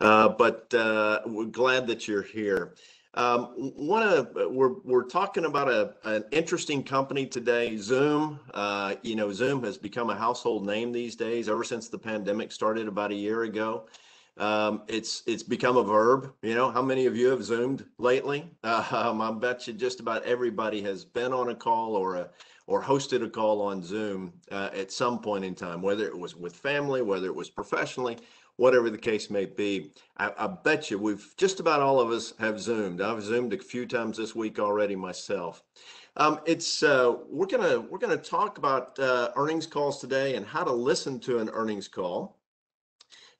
but we're glad that you're here. Um, we're we're talking about a an interesting company today, Zoom. Uh, you know, Zoom has become a household name these days. Ever since the pandemic started about a year ago, um, it's it's become a verb. You know, how many of you have Zoomed lately? Uh, um, I bet you just about everybody has been on a call or a or hosted a call on Zoom uh, at some point in time, whether it was with family, whether it was professionally whatever the case may be. I, I, bet you we've just about all of us have zoomed. I've zoomed a few times this week already myself. Um, it's uh, we're gonna we're gonna talk about uh, earnings calls today and how to listen to an earnings call.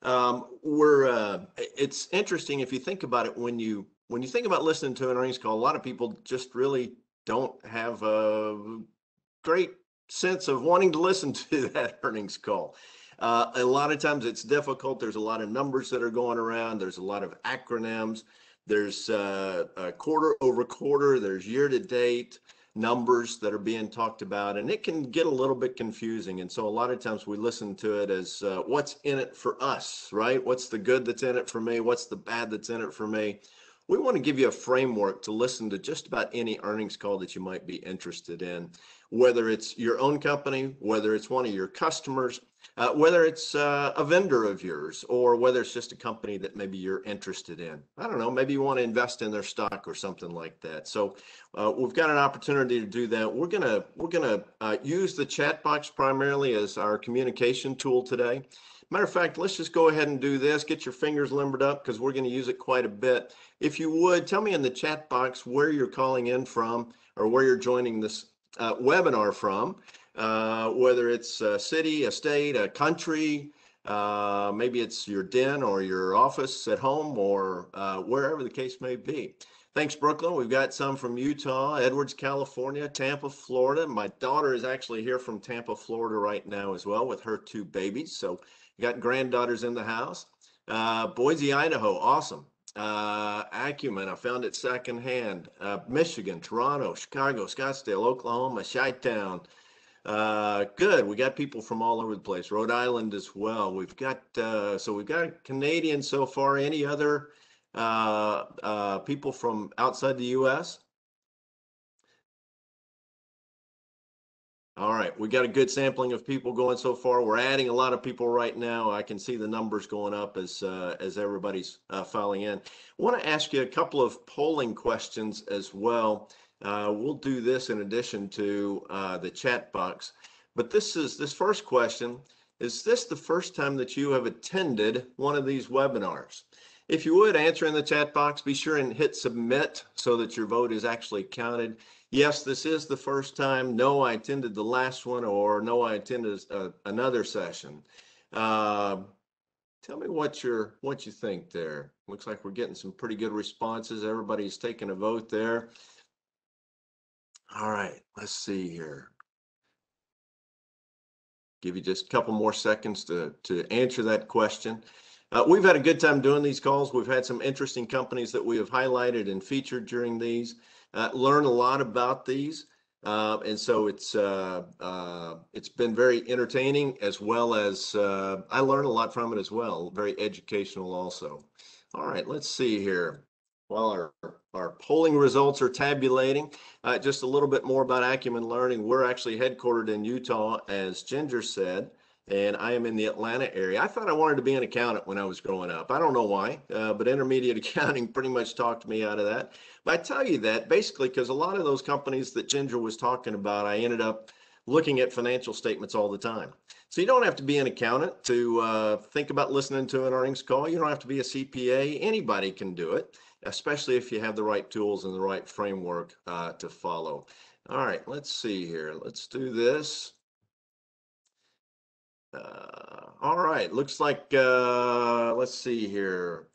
Um, we're uh, it's interesting if you think about it when you when you think about listening to an earnings call. A lot of people just really don't have a great sense of wanting to listen to that earnings call. Uh, a lot of times it's difficult. There's a lot of numbers that are going around. There's a lot of acronyms. There's uh, quarter over quarter. There's year to date numbers that are being talked about, and it can get a little bit confusing. And so a lot of times we listen to it as uh, what's in it for us, right? What's the good that's in it for me? What's the bad that's in it for me? We want to give you a framework to listen to just about any earnings call that you might be interested in, whether it's your own company, whether it's one of your customers, uh, whether it's uh, a vendor of yours or whether it's just a company that maybe you're interested in. I don't know, maybe you want to invest in their stock or something like that. So uh, we've got an opportunity to do that. We're gonna we're gonna uh, use the chat box primarily as our communication tool today. Matter of fact, let's just go ahead and do this. Get your fingers limbered up because we're going to use it quite a bit. If you would, tell me in the chat box where you're calling in from or where you're joining this uh, webinar from uh, whether it's a city, a state, a country, uh, maybe it's your den or your office at home or uh, wherever the case may be. Thanks, Brooklyn. We've got some from Utah, Edwards, California, Tampa, Florida. My daughter is actually here from Tampa, Florida right now as well with her two babies. So got granddaughters in the house. Uh, Boise, Idaho, awesome. Uh, Acumen, I found it secondhand. Uh, Michigan, Toronto, Chicago, Scottsdale, Oklahoma, Chi-Town, uh, good. We got people from all over the place. Rhode Island as well. We've got uh, so we've got Canadians so far. Any other uh, uh, people from outside the U.S.? All right, we got a good sampling of people going so far. We're adding a lot of people right now. I can see the numbers going up as uh, as everybody's uh, filing in. I want to ask you a couple of polling questions as well. Uh, we'll do this in addition to uh, the chat box. But this is this first question, is this the first time that you have attended one of these webinars? If you would answer in the chat box, be sure and hit submit so that your vote is actually counted. Yes, this is the first time. No, I attended the last one or no, I attended a, uh, another session. Uh, tell me what you're what you think there. Looks like we're getting some pretty good responses. Everybody's taking a vote there. All right, let's see here. Give you just a couple more seconds to, to answer that question. Uh, we've had a good time doing these calls. We've had some interesting companies that we have highlighted and featured during these. Uh, learn a lot about these. Uh, and so it's uh, uh, it's been very entertaining as well as uh, I learned a lot from it as well. Very educational also. All right, let's see here while our, our polling results are tabulating, uh, just a little bit more about Acumen Learning. We're actually headquartered in Utah, as Ginger said, and I am in the Atlanta area. I thought I wanted to be an accountant when I was growing up. I don't know why, uh, but intermediate accounting pretty much talked me out of that. But I tell you that basically because a lot of those companies that Ginger was talking about, I ended up looking at financial statements all the time. So you don't have to be an accountant to uh, think about listening to an earnings call. You don't have to be a CPA. Anybody can do it especially if you have the right tools and the right framework uh, to follow. All right, let's see here. Let's do this. Uh, all right, looks like, uh, let's see here.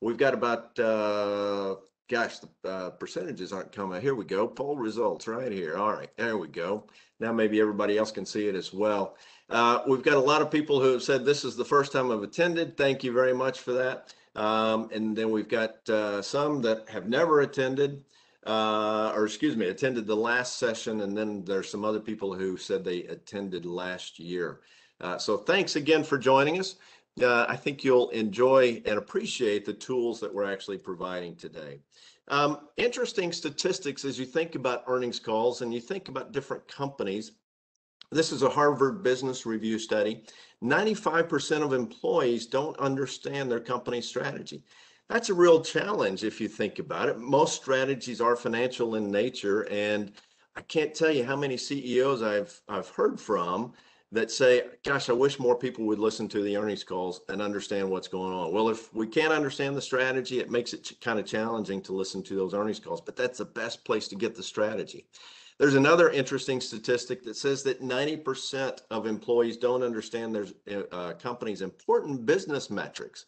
We've got about, uh, gosh, the uh, percentages aren't coming. Here we go, poll results right here. All right, there we go. Now maybe everybody else can see it as well. Uh, we've got a lot of people who have said this is the first time I've attended. Thank you very much for that. Um, and then we've got uh, some that have never attended, uh, or excuse me, attended the last session. And then there's some other people who said they attended last year. Uh, so thanks again for joining us. uh, I think you'll enjoy and appreciate the tools that we're actually providing today. Um, interesting statistics as you think about earnings calls and you think about different companies. This is a Harvard Business Review study. 95% of employees don't understand their company's strategy. That's a real challenge if you think about it. Most strategies are financial in nature, and I can't tell you how many CEOs I've I've heard from that say, gosh, I wish more people would listen to the earnings calls and understand what's going on. Well, if we can't understand the strategy, it makes it ch- kind of challenging to listen to those earnings calls, but that's the best place to get the strategy. There's another interesting statistic that says that 90% of employees don't understand their uh, company's important business metrics.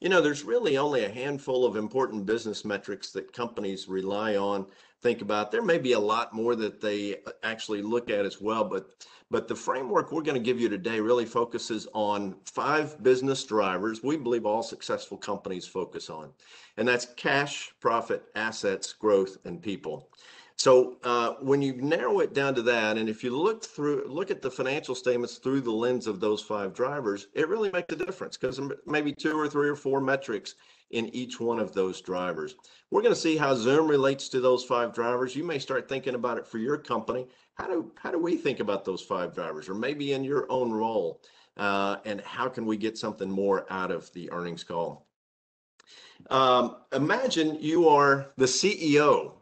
You know, there's really only a handful of important business metrics that companies rely on think about. There may be a lot more that they uh, actually look at as well, but but the framework we're going to give you today really focuses on five business drivers we believe all successful companies focus on, and that's cash, profit, assets, growth, and people. So uh, when you narrow it down to that, and if you look through, look at the financial statements through the lens of those five drivers, it really makes a difference because maybe two or three or four metrics in each one of those drivers. We're going to see how Zoom relates to those five drivers. You may start thinking about it for your company. How do how do we think about those five drivers, or maybe in your own role, uh, and how can we get something more out of the earnings call? Um, imagine you are the CEO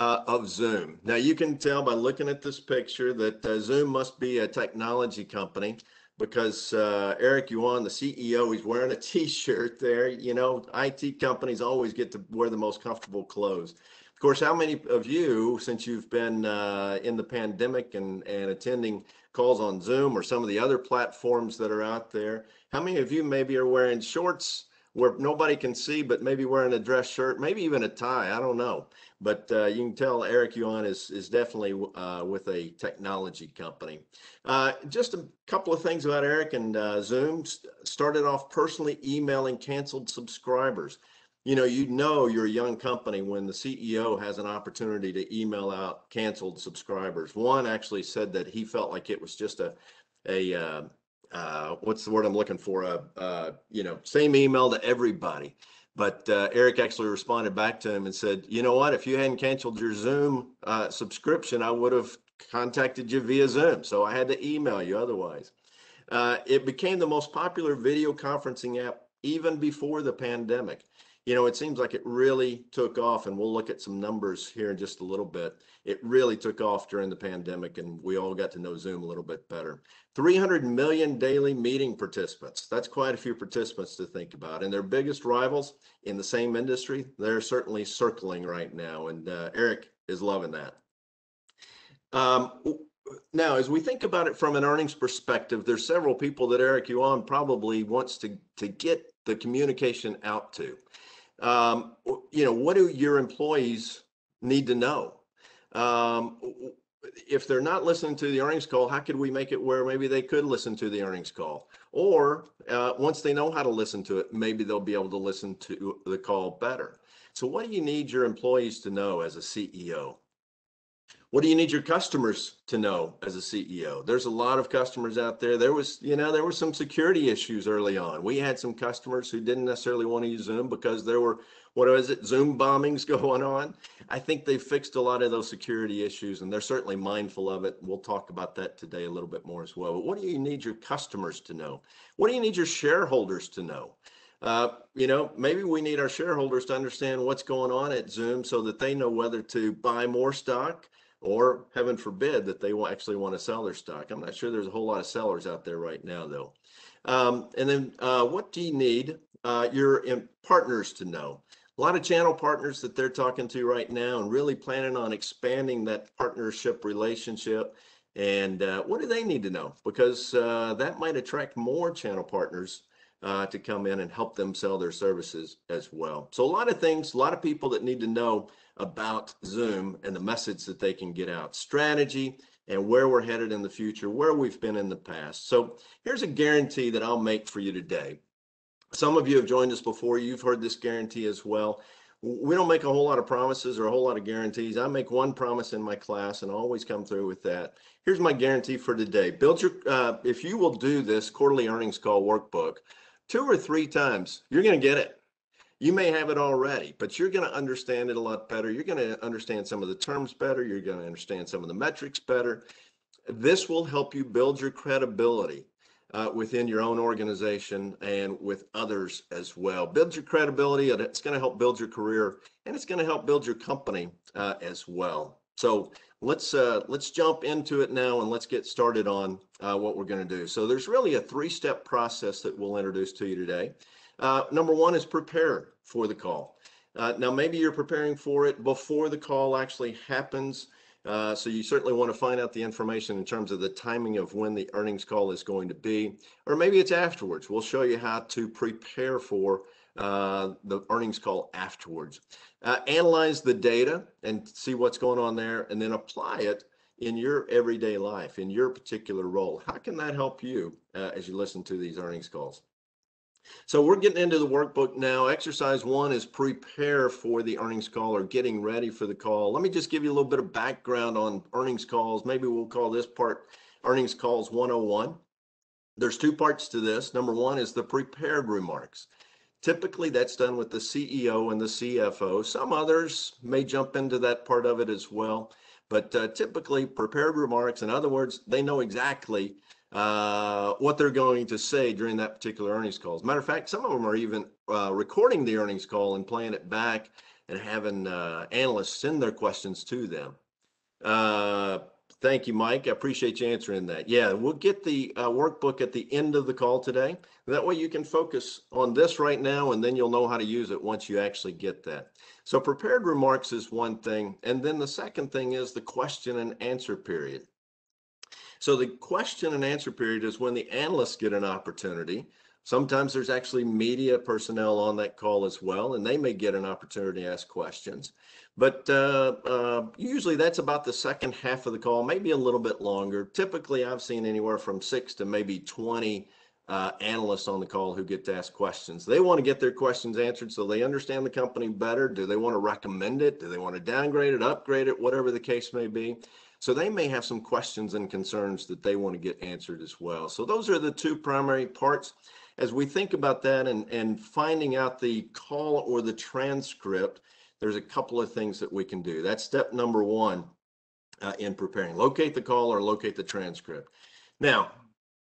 uh, of Zoom. Now you can tell by looking at this picture that uh, Zoom must be a technology company because uh, Eric Yuan, the CEO, he's wearing a T-shirt there. You know, IT companies always get to wear the most comfortable clothes. Of course, how many of you, since you've been uh, in the pandemic and, and attending calls on Zoom or some of the other platforms that are out there, how many of you maybe are wearing shorts where nobody can see, but maybe wearing a dress shirt, maybe even a tie. I don't know, but uh, you can tell Eric Yuan is is definitely uh, with a technology company. Uh, just a couple of things about Eric and uh, Zoom. Started off personally emailing canceled subscribers. You know, you know you're a young company when the CEO has an opportunity to email out canceled subscribers. One actually said that he felt like it was just a a uh, uh, what's the word I'm looking for? A, you know, same email to everybody. But uh, Eric actually responded back to him and said, you know what? If you hadn't canceled your Zoom uh, subscription, I would have contacted you via Zoom. So I had to email you otherwise. Uh, it became the most popular video conferencing app even before the pandemic you know, it seems like it really took off, and we'll look at some numbers here in just a little bit. It really took off during the pandemic, and we all got to know Zoom a little bit better. 300 million daily meeting participants. That's quite a few participants to think about. And their biggest rivals in the same industry, they're certainly circling right now, and uh, Eric is loving that. Um, now, as we think about it from an earnings perspective, there's several people that Eric Yuan probably wants to, to get the communication out to um, you know, what do your employees need to know? Um, if they're not listening to the earnings call, how could we make it where maybe they could listen to the earnings call? Or uh, once they know how to listen to it, maybe they'll be able to listen to the call better. So, what do you need your employees to know as a CEO? What do you need your customers to know as a CEO? There's a lot of customers out there. There was, you know, there were some security issues early on. We had some customers who didn't necessarily want to use Zoom because there were, what was it, Zoom bombings going on. I think they fixed a lot of those security issues and they're certainly mindful of it. We'll talk about that today a little bit more as well. But what do you need your customers to know? What do you need your shareholders to know? Uh, you know, maybe we need our shareholders to understand what's going on at Zoom so that they know whether to buy more stock or heaven forbid that they will actually want to sell their stock. I'm not sure there's a whole lot of sellers out there right now, though. Um, and then uh, what do you need uh, your partners to know? A lot of channel partners that they're talking to right now and really planning on expanding that partnership relationship. And uh, what do they need to know? Because uh, that might attract more channel partners uh, to come in and help them sell their services as well. So a lot of things, a lot of people that need to know about Zoom and the message that they can get out, strategy and where we're headed in the future, where we've been in the past. So here's a guarantee that I'll make for you today. Some of you have joined us before. You've heard this guarantee as well. We don't make a whole lot of promises or a whole lot of guarantees. I make one promise in my class and always come through with that. Here's my guarantee for today. Build your, uh, if you will do this quarterly earnings call workbook, two or three times, you're going to get it. You may have it already, but you're going to understand it a lot better. You're going to understand some of the terms better. You're going to understand some of the metrics better. This will help you build your credibility uh, within your own organization and with others as well. Build your credibility, and it's going to help build your career, and it's going to help build your company uh, as well. So let's uh, let's jump into it now, and let's get started on uh, what we're going to do. So there's really a three-step process that we'll introduce to you today. Uh, number one is prepare for the call. Uh, now, maybe you're preparing for it before the call actually happens. Uh, so you certainly want to find out the information in terms of the timing of when the earnings call is going to be, or maybe it's afterwards. We'll show you how to prepare for uh, the earnings call afterwards. Uh, analyze the data and see what's going on there, and then apply it in your everyday life, in your particular role. How can that help you uh, as you listen to these earnings calls? So we're getting into the workbook now. Exercise one is prepare for the earnings call or getting ready for the call. Let me just give you a little bit of background on earnings calls. Maybe we'll call this part earnings calls 101. There's two parts to this. Number one is the prepared remarks. Typically, that's done with the CEO and the CFO. Some others may jump into that part of it as well. But uh, typically, prepared remarks, in other words, they know exactly uh, what they're going to say during that particular earnings call. As a matter of fact, some of them are even uh, recording the earnings call and playing it back and having uh, analysts send their questions to them. Thank you, Mike. I appreciate you answering that. Yeah, we'll get the uh, workbook at the end of the call today. That way you can focus on this right now and then you'll know how to use it once you actually get that. So prepared remarks is one thing. And then the second thing is the question and answer period. So the question and answer period is when the analysts get an opportunity. Sometimes there's actually media personnel on that call as well, and they may get an opportunity to ask questions. But uh, uh, usually that's about the second half of the call, maybe a little bit longer. Typically, I've seen anywhere from six to maybe 20 uh, analysts on the call who get to ask questions. They want to get their questions answered so they understand the company better. Do they want to recommend it? Do they want to downgrade it, upgrade it, whatever the case may be? So they may have some questions and concerns that they want to get answered as well. So those are the two primary parts. As we think about that and, and finding out the call or the transcript, there's a couple of things that we can do. That's step number one uh, in preparing. Locate the call or locate the transcript. Now,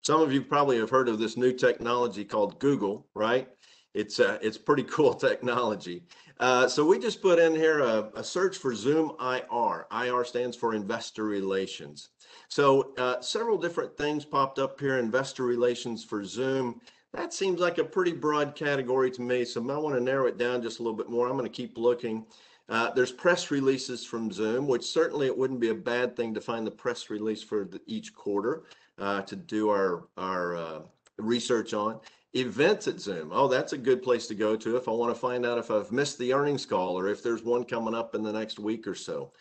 some of you probably have heard of this new technology called Google, right? It's uh, it's pretty cool technology. Uh, so we just put in here a, a, search for Zoom IR. IR stands for Investor Relations. So uh, several different things popped up here. Investor Relations for Zoom. That seems like a pretty broad category to me. So I want to narrow it down just a little bit more. I'm going to keep looking. Uh, there's press releases from Zoom, which certainly it wouldn't be a bad thing to find the press release for the, each quarter uh, to do our our uh, research on. Events at Zoom. Oh, that's a good place to go to if I want to find out if I've missed the earnings call or if there's one coming up in the next week or so.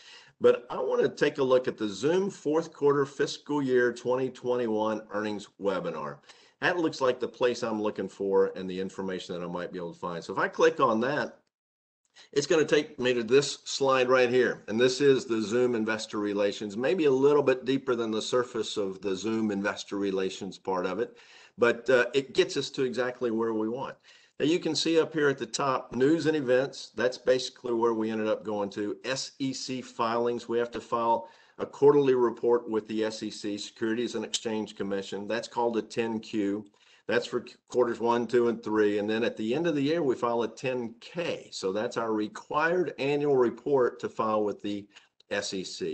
But I want to take a look at the Zoom fourth quarter fiscal year 2021 earnings webinar. That looks like the place I'm looking for and the information that I might be able to find. So if I click on that, it's going to take me to this slide right here. And this is the Zoom investor relations, maybe a little bit deeper than the surface of the Zoom investor relations part of it but uh, it gets us to exactly where we want. Now you can see up here at the top, news and events. That's basically where we ended up going to. SEC filings. We have to file a quarterly report with the SEC, Securities and Exchange Commission. That's called a 10Q. That's for quarters one, two, and three. And then at the end of the year, we file a 10K. So that's our required annual report to file with the SEC.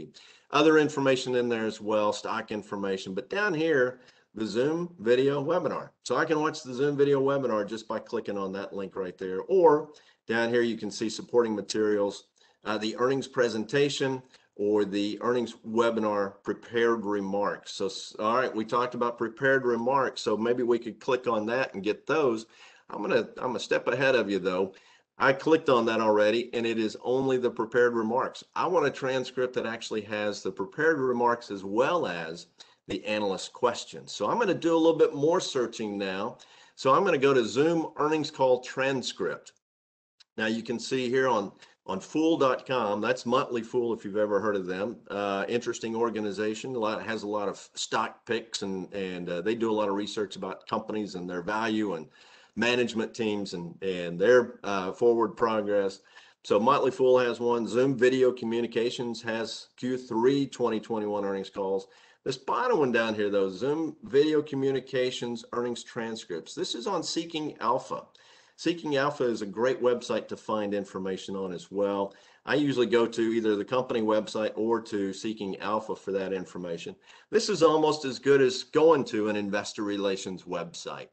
Other information in there as well, stock information. But down here, the Zoom video webinar. So I can watch the Zoom video webinar just by clicking on that link right there. Or down here, you can see supporting materials, uh, the earnings presentation, or the earnings webinar prepared remarks. So, all right, we talked about prepared remarks. So maybe we could click on that and get those. I'm gonna, I'm a step ahead of you though. I clicked on that already and it is only the prepared remarks. I want a transcript that actually has the prepared remarks as well as the analyst questions. So I'm going to do a little bit more searching now. So I'm going to go to Zoom earnings call transcript. Now you can see here on on Fool.com, that's Motley Fool if you've ever heard of them. Uh, interesting organization. A lot has a lot of stock picks and and uh, they do a lot of research about companies and their value and management teams and, and their uh, forward progress. So Motley Fool has one. Zoom Video Communications has Q3 2021 earnings calls. This bottom one down here, though, Zoom Video Communications earnings transcripts. This is on Seeking Alpha. Seeking Alpha is a great website to find information on as well. I usually go to either the company website or to Seeking Alpha for that information. This is almost as good as going to an investor relations website.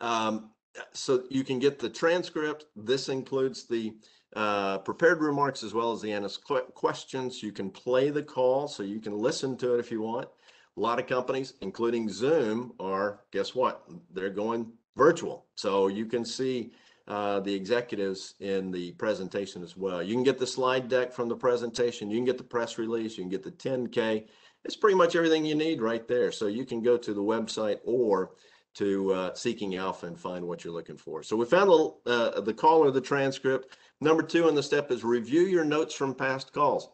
Um, so you can get the transcript. This includes the uh, prepared remarks as well as the analyst questions. You can play the call so you can listen to it if you want. A lot of companies, including Zoom, are, guess what? They're going virtual. So you can see uh, the executives in the presentation as well. You can get the slide deck from the presentation. You can get the press release. You can get the 10K. It's pretty much everything you need right there. So you can go to the website or to uh, Seeking Alpha and find what you're looking for. So we found the, uh, the call or the transcript. Number two on the step is review your notes from past calls.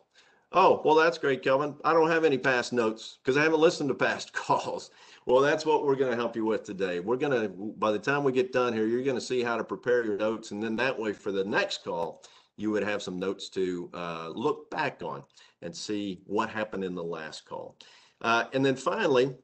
Oh, well, that's great, Kelvin. I don't have any past notes because I haven't listened to past calls. Well, that's what we're going to help you with today. We're going to, by the time we get done here, you're going to see how to prepare your notes. And then that way, for the next call, you would have some notes to uh, look back on and see what happened in the last call. Uh, and then finally,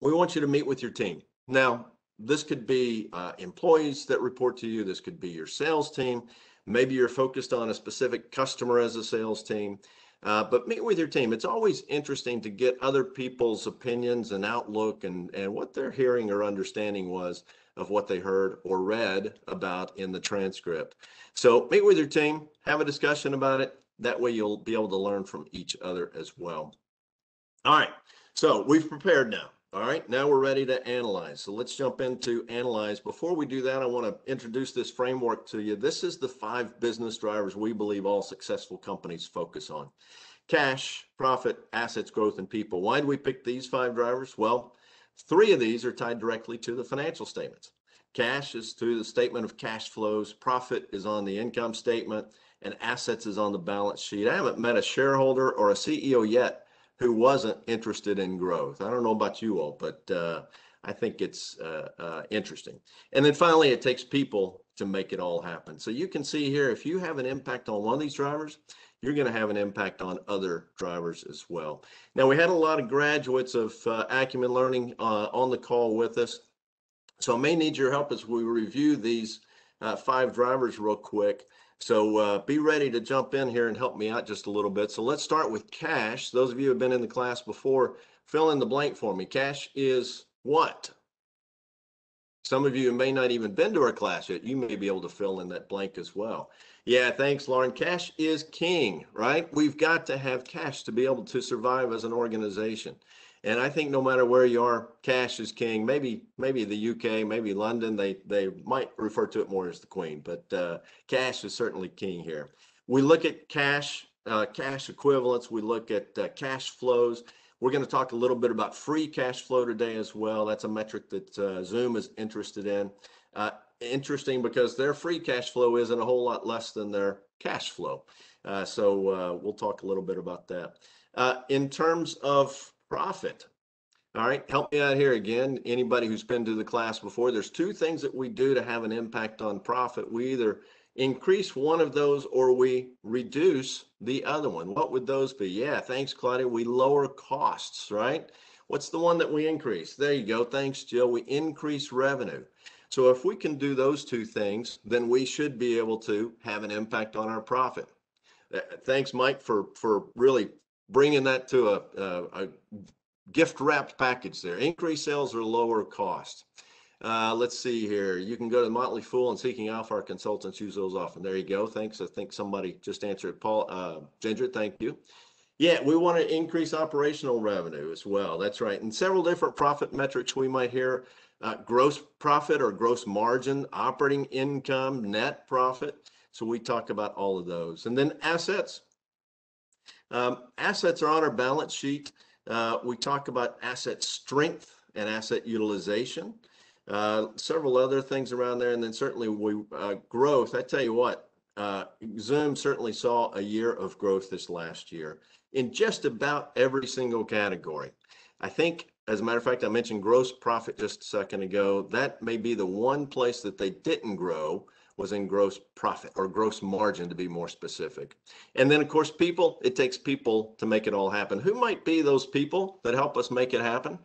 we want you to meet with your team. Now, this could be uh, employees that report to you. This could be your sales team. Maybe you're focused on a specific customer as a sales team. Uh, but meet with your team. It's always interesting to get other people's opinions and outlook and, and what their hearing or understanding was of what they heard or read about in the transcript. So meet with your team, have a discussion about it. That way you'll be able to learn from each other as well. All right, so we've prepared now. All right, now we're ready to analyze. So let's jump into analyze. Before we do that, I want to introduce this framework to you. This is the five business drivers we believe all successful companies focus on. Cash, profit, assets, growth, and people. Why do we pick these five drivers? Well, three of these are tied directly to the financial statements. Cash is through the statement of cash flows, profit is on the income statement, and assets is on the balance sheet. I haven't met a shareholder or a CEO yet who wasn't interested in growth. I don't know about you all, but uh, I think it's uh, uh, interesting. And then finally, it takes people to make it all happen. So you can see here, if you have an impact on one of these drivers, you're going to have an impact on other drivers as well. Now, we had a lot of graduates of uh, Acumen Learning uh, on the call with us. So I may need your help as we review these uh, five drivers real quick. So uh, be ready to jump in here and help me out just a little bit. So let's start with cash. Those of you who have been in the class before, fill in the blank for me. Cash is what? Some of you may not even been to our class yet. You may be able to fill in that blank as well. Yeah, thanks, Lauren. Cash is king, right? We've got to have cash to be able to survive as an organization. And I think no matter where you are, cash is king. Maybe maybe the UK, maybe London, they they might refer to it more as the queen, but uh, cash is certainly king here. We look at cash, uh, cash equivalents. We look at uh, cash flows. We're going to talk a little bit about free cash flow today as well. That's a metric that uh, Zoom is interested in. Uh, interesting because their free cash flow isn't a whole lot less than their cash flow. Uh, so we'll talk a little bit about that. in terms of profit. All right, help me out here again. Anybody who's been to the class before, there's two things that we do to have an impact on profit. We either increase one of those or we reduce the other one. What would those be? Yeah, thanks, Claudia. We lower costs, right? What's the one that we increase? There you go. Thanks, Jill. We increase revenue. So if we can do those two things, then we should be able to have an impact on our profit. Uh, thanks, Mike, for for really bringing that to a, a, a gift wrapped package there. Increased sales or lower cost. Uh, let's see here. You can go to Motley Fool and Seeking Alpha. Our consultants use those often. There you go. Thanks. I think somebody just answered. Paul uh, Ginger, thank you. Yeah, we want to increase operational revenue as well. That's right. And several different profit metrics we might hear uh, gross profit or gross margin, operating income, net profit. So we talk about all of those. And then assets. Um, assets are on our balance sheet. Uh, we talk about asset strength and asset utilization. Uh, several other things around there, and then certainly we uh, growth. I tell you what, uh, Zoom certainly saw a year of growth this last year in just about every single category. I think as a matter of fact, I mentioned gross profit just a second ago. That may be the one place that they didn't grow was in gross profit or gross margin to be more specific. And then, of course, people, it takes people to make it all happen. Who might be those people that help us make it happen?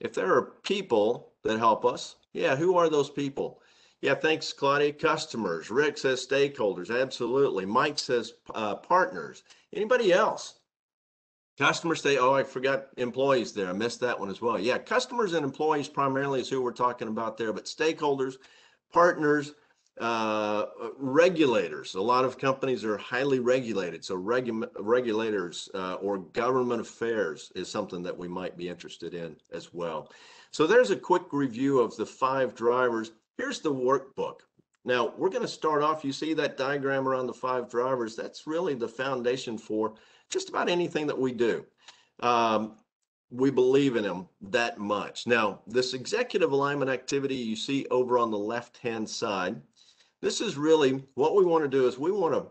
If there are people that help us, yeah, who are those people? Yeah, thanks, Claudia. Customers. Rick says stakeholders. Absolutely. Mike says uh, partners. Anybody else? Customers say, oh, I forgot employees there. I missed that one as well. Yeah, customers and employees primarily is who we're talking about there, but stakeholders, partners, uh, regulators. A lot of companies are highly regulated. So regu- regulators uh, or government affairs is something that we might be interested in as well. So there's a quick review of the five drivers. Here's the workbook. Now we're going to start off. You see that diagram around the five drivers. That's really the foundation for just about anything that we do. Um, we believe in them that much. Now, this executive alignment activity you see over on the left-hand side, this is really what we want to do is we want to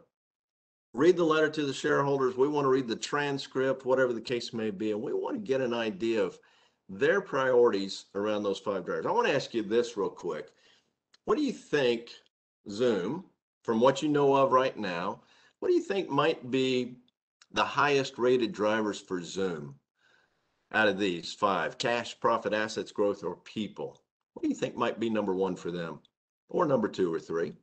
read the letter to the shareholders. We want to read the transcript, whatever the case may be, and we want to get an idea of their priorities around those five drivers. I want to ask you this real quick. What do you think Zoom, from what you know of right now, what do you think might be the highest rated drivers for Zoom out of these five? Cash, profit, assets, growth, or people? What do you think might be number one for them? Or number two or three?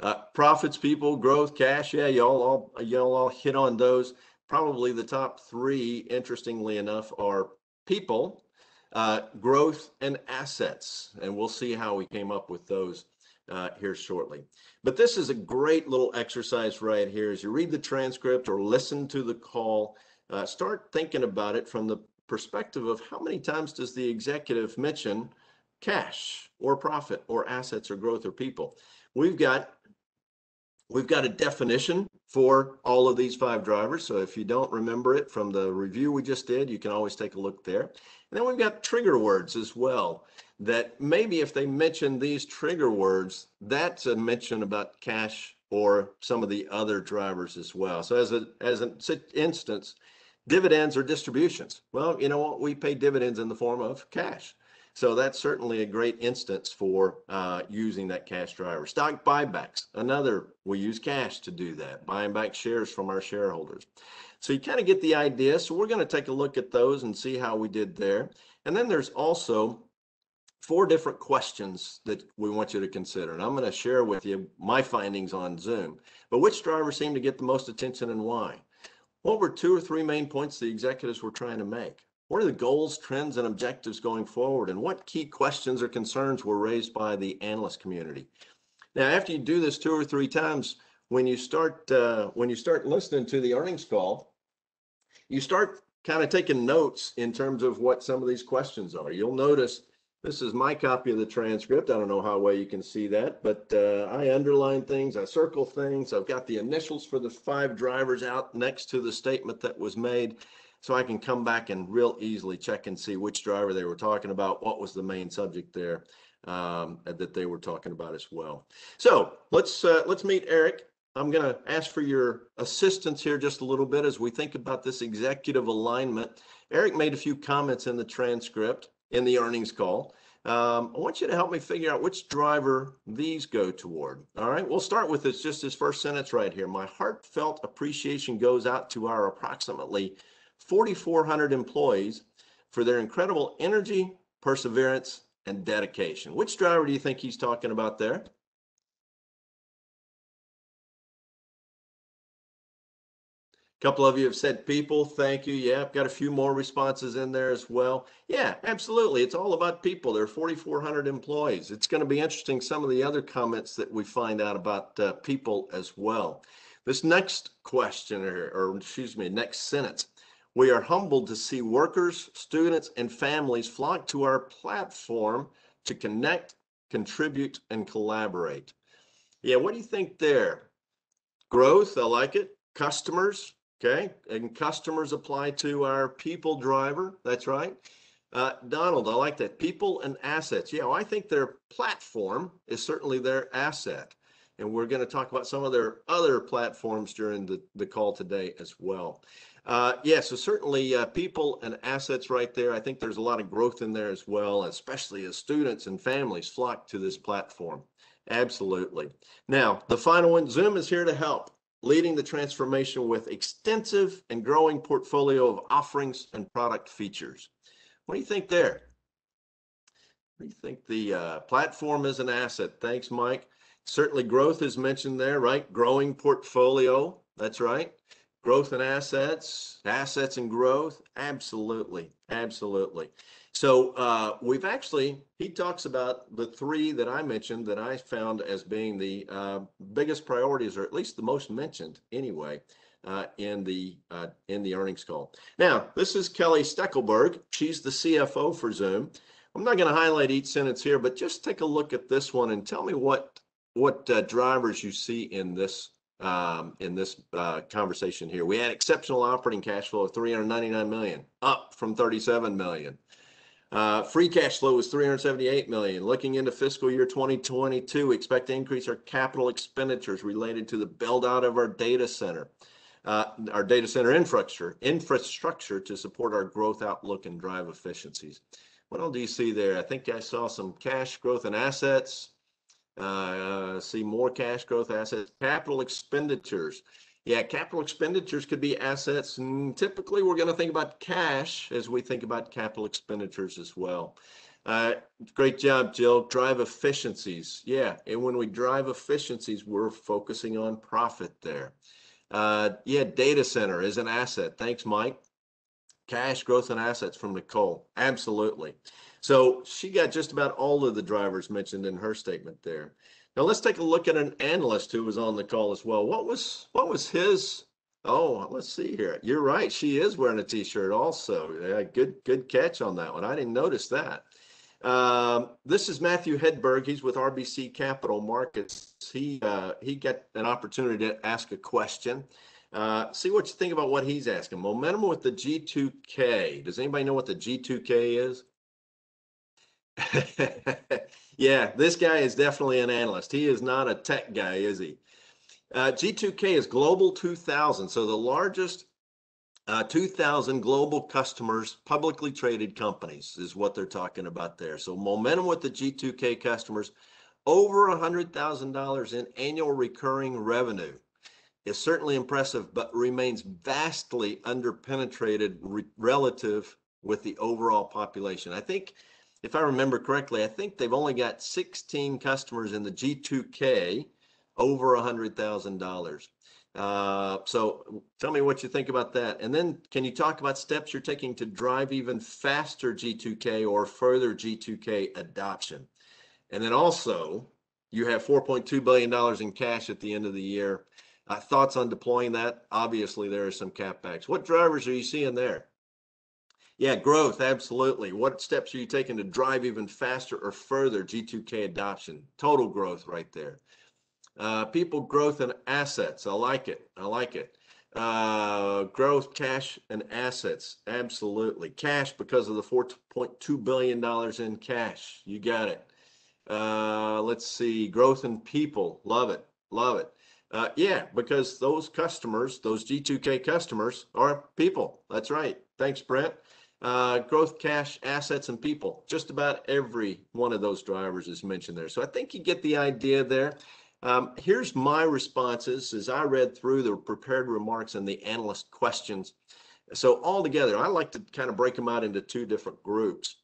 Uh, profits, people, growth, cash. Yeah, y'all all y'all all hit on those. Probably the top three, interestingly enough, are people, uh, growth, and assets. And we'll see how we came up with those uh, here shortly. But this is a great little exercise right here. As you read the transcript or listen to the call, uh, start thinking about it from the perspective of how many times does the executive mention cash or profit or assets or growth or people. We've got we've got a definition for all of these five drivers. So if you don't remember it from the review we just did, you can always take a look there. And then we've got trigger words as well that maybe if they mention these trigger words, that's a mention about cash or some of the other drivers as well. So as a as an instance, dividends or distributions. Well, you know what? We pay dividends in the form of cash. So that's certainly a great instance for uh, using that cash driver. Stock buybacks, another, we use cash to do that, buying back shares from our shareholders. So you kind of get the idea. So we're going to take a look at those and see how we did there. And then there's also four different questions that we want you to consider. And I'm going to share with you my findings on Zoom. But which drivers seem to get the most attention and why? What were two or three main points the executives were trying to make? What are the goals, trends, and objectives going forward? And what key questions or concerns were raised by the analyst community? Now, after you do this two or three times, when you start uh, when you start listening to the earnings call, you start kind of taking notes in terms of what some of these questions are. You'll notice this is my copy of the transcript. I don't know how well you can see that, but uh, I underline things, I circle things. I've got the initials for the five drivers out next to the statement that was made so I can come back and real easily check and see which driver they were talking about, what was the main subject there um, that they were talking about as well. So let's uh, let's meet Eric. I'm going to ask for your assistance here just a little bit as we think about this executive alignment. Eric made a few comments in the transcript in the earnings call. Um, I want you to help me figure out which driver these go toward. All right, we'll start with this, just this first sentence right here. My heartfelt appreciation goes out to our approximately 4,400 employees for their incredible energy, perseverance, and dedication. Which driver do you think he's talking about there? A couple of you have said people, thank you. Yeah, I've got a few more responses in there as well. Yeah, absolutely. It's all about people. There are 4,400 employees. It's going to be interesting some of the other comments that we find out about uh, people as well. This next question, or excuse me, next sentence. We are humbled to see workers, students, and families flock to our platform to connect, contribute, and collaborate. Yeah, what do you think there? Growth, I like it. Customers, okay. And customers apply to our people driver. That's right. Uh, Donald, I like that. People and assets. Yeah, well, I think their platform is certainly their asset. And we're going to talk about some of their other platforms during the, the call today as well. Uh, yeah, so certainly uh, people and assets right there. I think there's a lot of growth in there as well, especially as students and families flock to this platform. Absolutely. Now, the final one, Zoom is here to help, leading the transformation with extensive and growing portfolio of offerings and product features. What do you think there? What do you think the uh, platform is an asset? Thanks, Mike. Certainly growth is mentioned there, right? Growing portfolio. That's right. Growth and assets, assets and growth. Absolutely. Absolutely. So uh, we've actually, he talks about the three that I mentioned that I found as being the uh, biggest priorities, or at least the most mentioned anyway, uh, in the in the earnings call. Now, this is Kelly Steckelberg. She's the CFO for Zoom. I'm not going to highlight each sentence here, but just take a look at this one and tell me what what drivers you see in this Um, uh, conversation here. We had exceptional operating cash flow of 399 million, up from $37 million. Uh, free cash flow was 378 million. Looking into fiscal year 2022, we expect to increase our capital expenditures related to the build-out of our data center, uh, our data center infrastructure infrastructure to support our growth outlook and drive efficiencies. What else do you see there? I think I saw some cash growth and assets. See more cash growth assets. Capital expenditures. Yeah, capital expenditures could be assets. And Typically, we're going to think about cash as we think about capital expenditures as well. Uh, Great job, Jill. Drive efficiencies. Yeah. And when we drive efficiencies, we're focusing on profit there. Uh, Yeah, data center is an asset. Thanks, Mike. Cash growth and assets from Nicole. Absolutely. So she got just about all of the drivers mentioned in her statement there. Now, let's take a look at an analyst who was on the call as well. What was what was his? Oh, let's see here. You're right. She is wearing a T-shirt also. Yeah, Good good catch on that one. I didn't notice that. Um, this is Matthew Hedberg. He's with RBC Capital Markets. He uh, he got an opportunity to ask a question. Uh, see what you think about what he's asking. Momentum with the G2K. Does anybody know what the G2K is? Yeah, this guy is definitely an analyst. He is not a tech guy, is he? Uh, G2K is Global 2000. So the largest uh, 2,000 global customers, publicly traded companies is what they're talking about there. So momentum with the G2K customers, over $100,000 in annual recurring revenue is certainly impressive, but remains vastly underpenetrated relative with the overall population. I think, if I remember correctly, I think they've only got 16 customers in the G2K over $100,000. Uh, so tell me what you think about that. And then can you talk about steps you're taking to drive even faster G2K or further G2K adoption? And then also, you have $4.2 billion in cash at the end of the year. Uh, thoughts on deploying that? Obviously, there are some CapEx. What drivers are you seeing there? Yeah, growth. Absolutely. What steps are you taking to drive even faster or further G2K adoption? Total growth right there. Uh, people, growth, and assets. I like it. I like it. Uh, growth, cash, and assets. Absolutely. Cash because of the $4.2 billion in cash. You got it. Uh, let's see. Growth and people. Love it. Love it. Yeah, because those customers, those G2K customers are people. That's right. Thanks, Brent. Growth, cash, assets, and people. Just about every one of those drivers is mentioned there. So I think you get the idea there. Um, Here's my responses as I read through the prepared remarks and the analyst questions. So altogether, I like to kind of break them out into two different groups.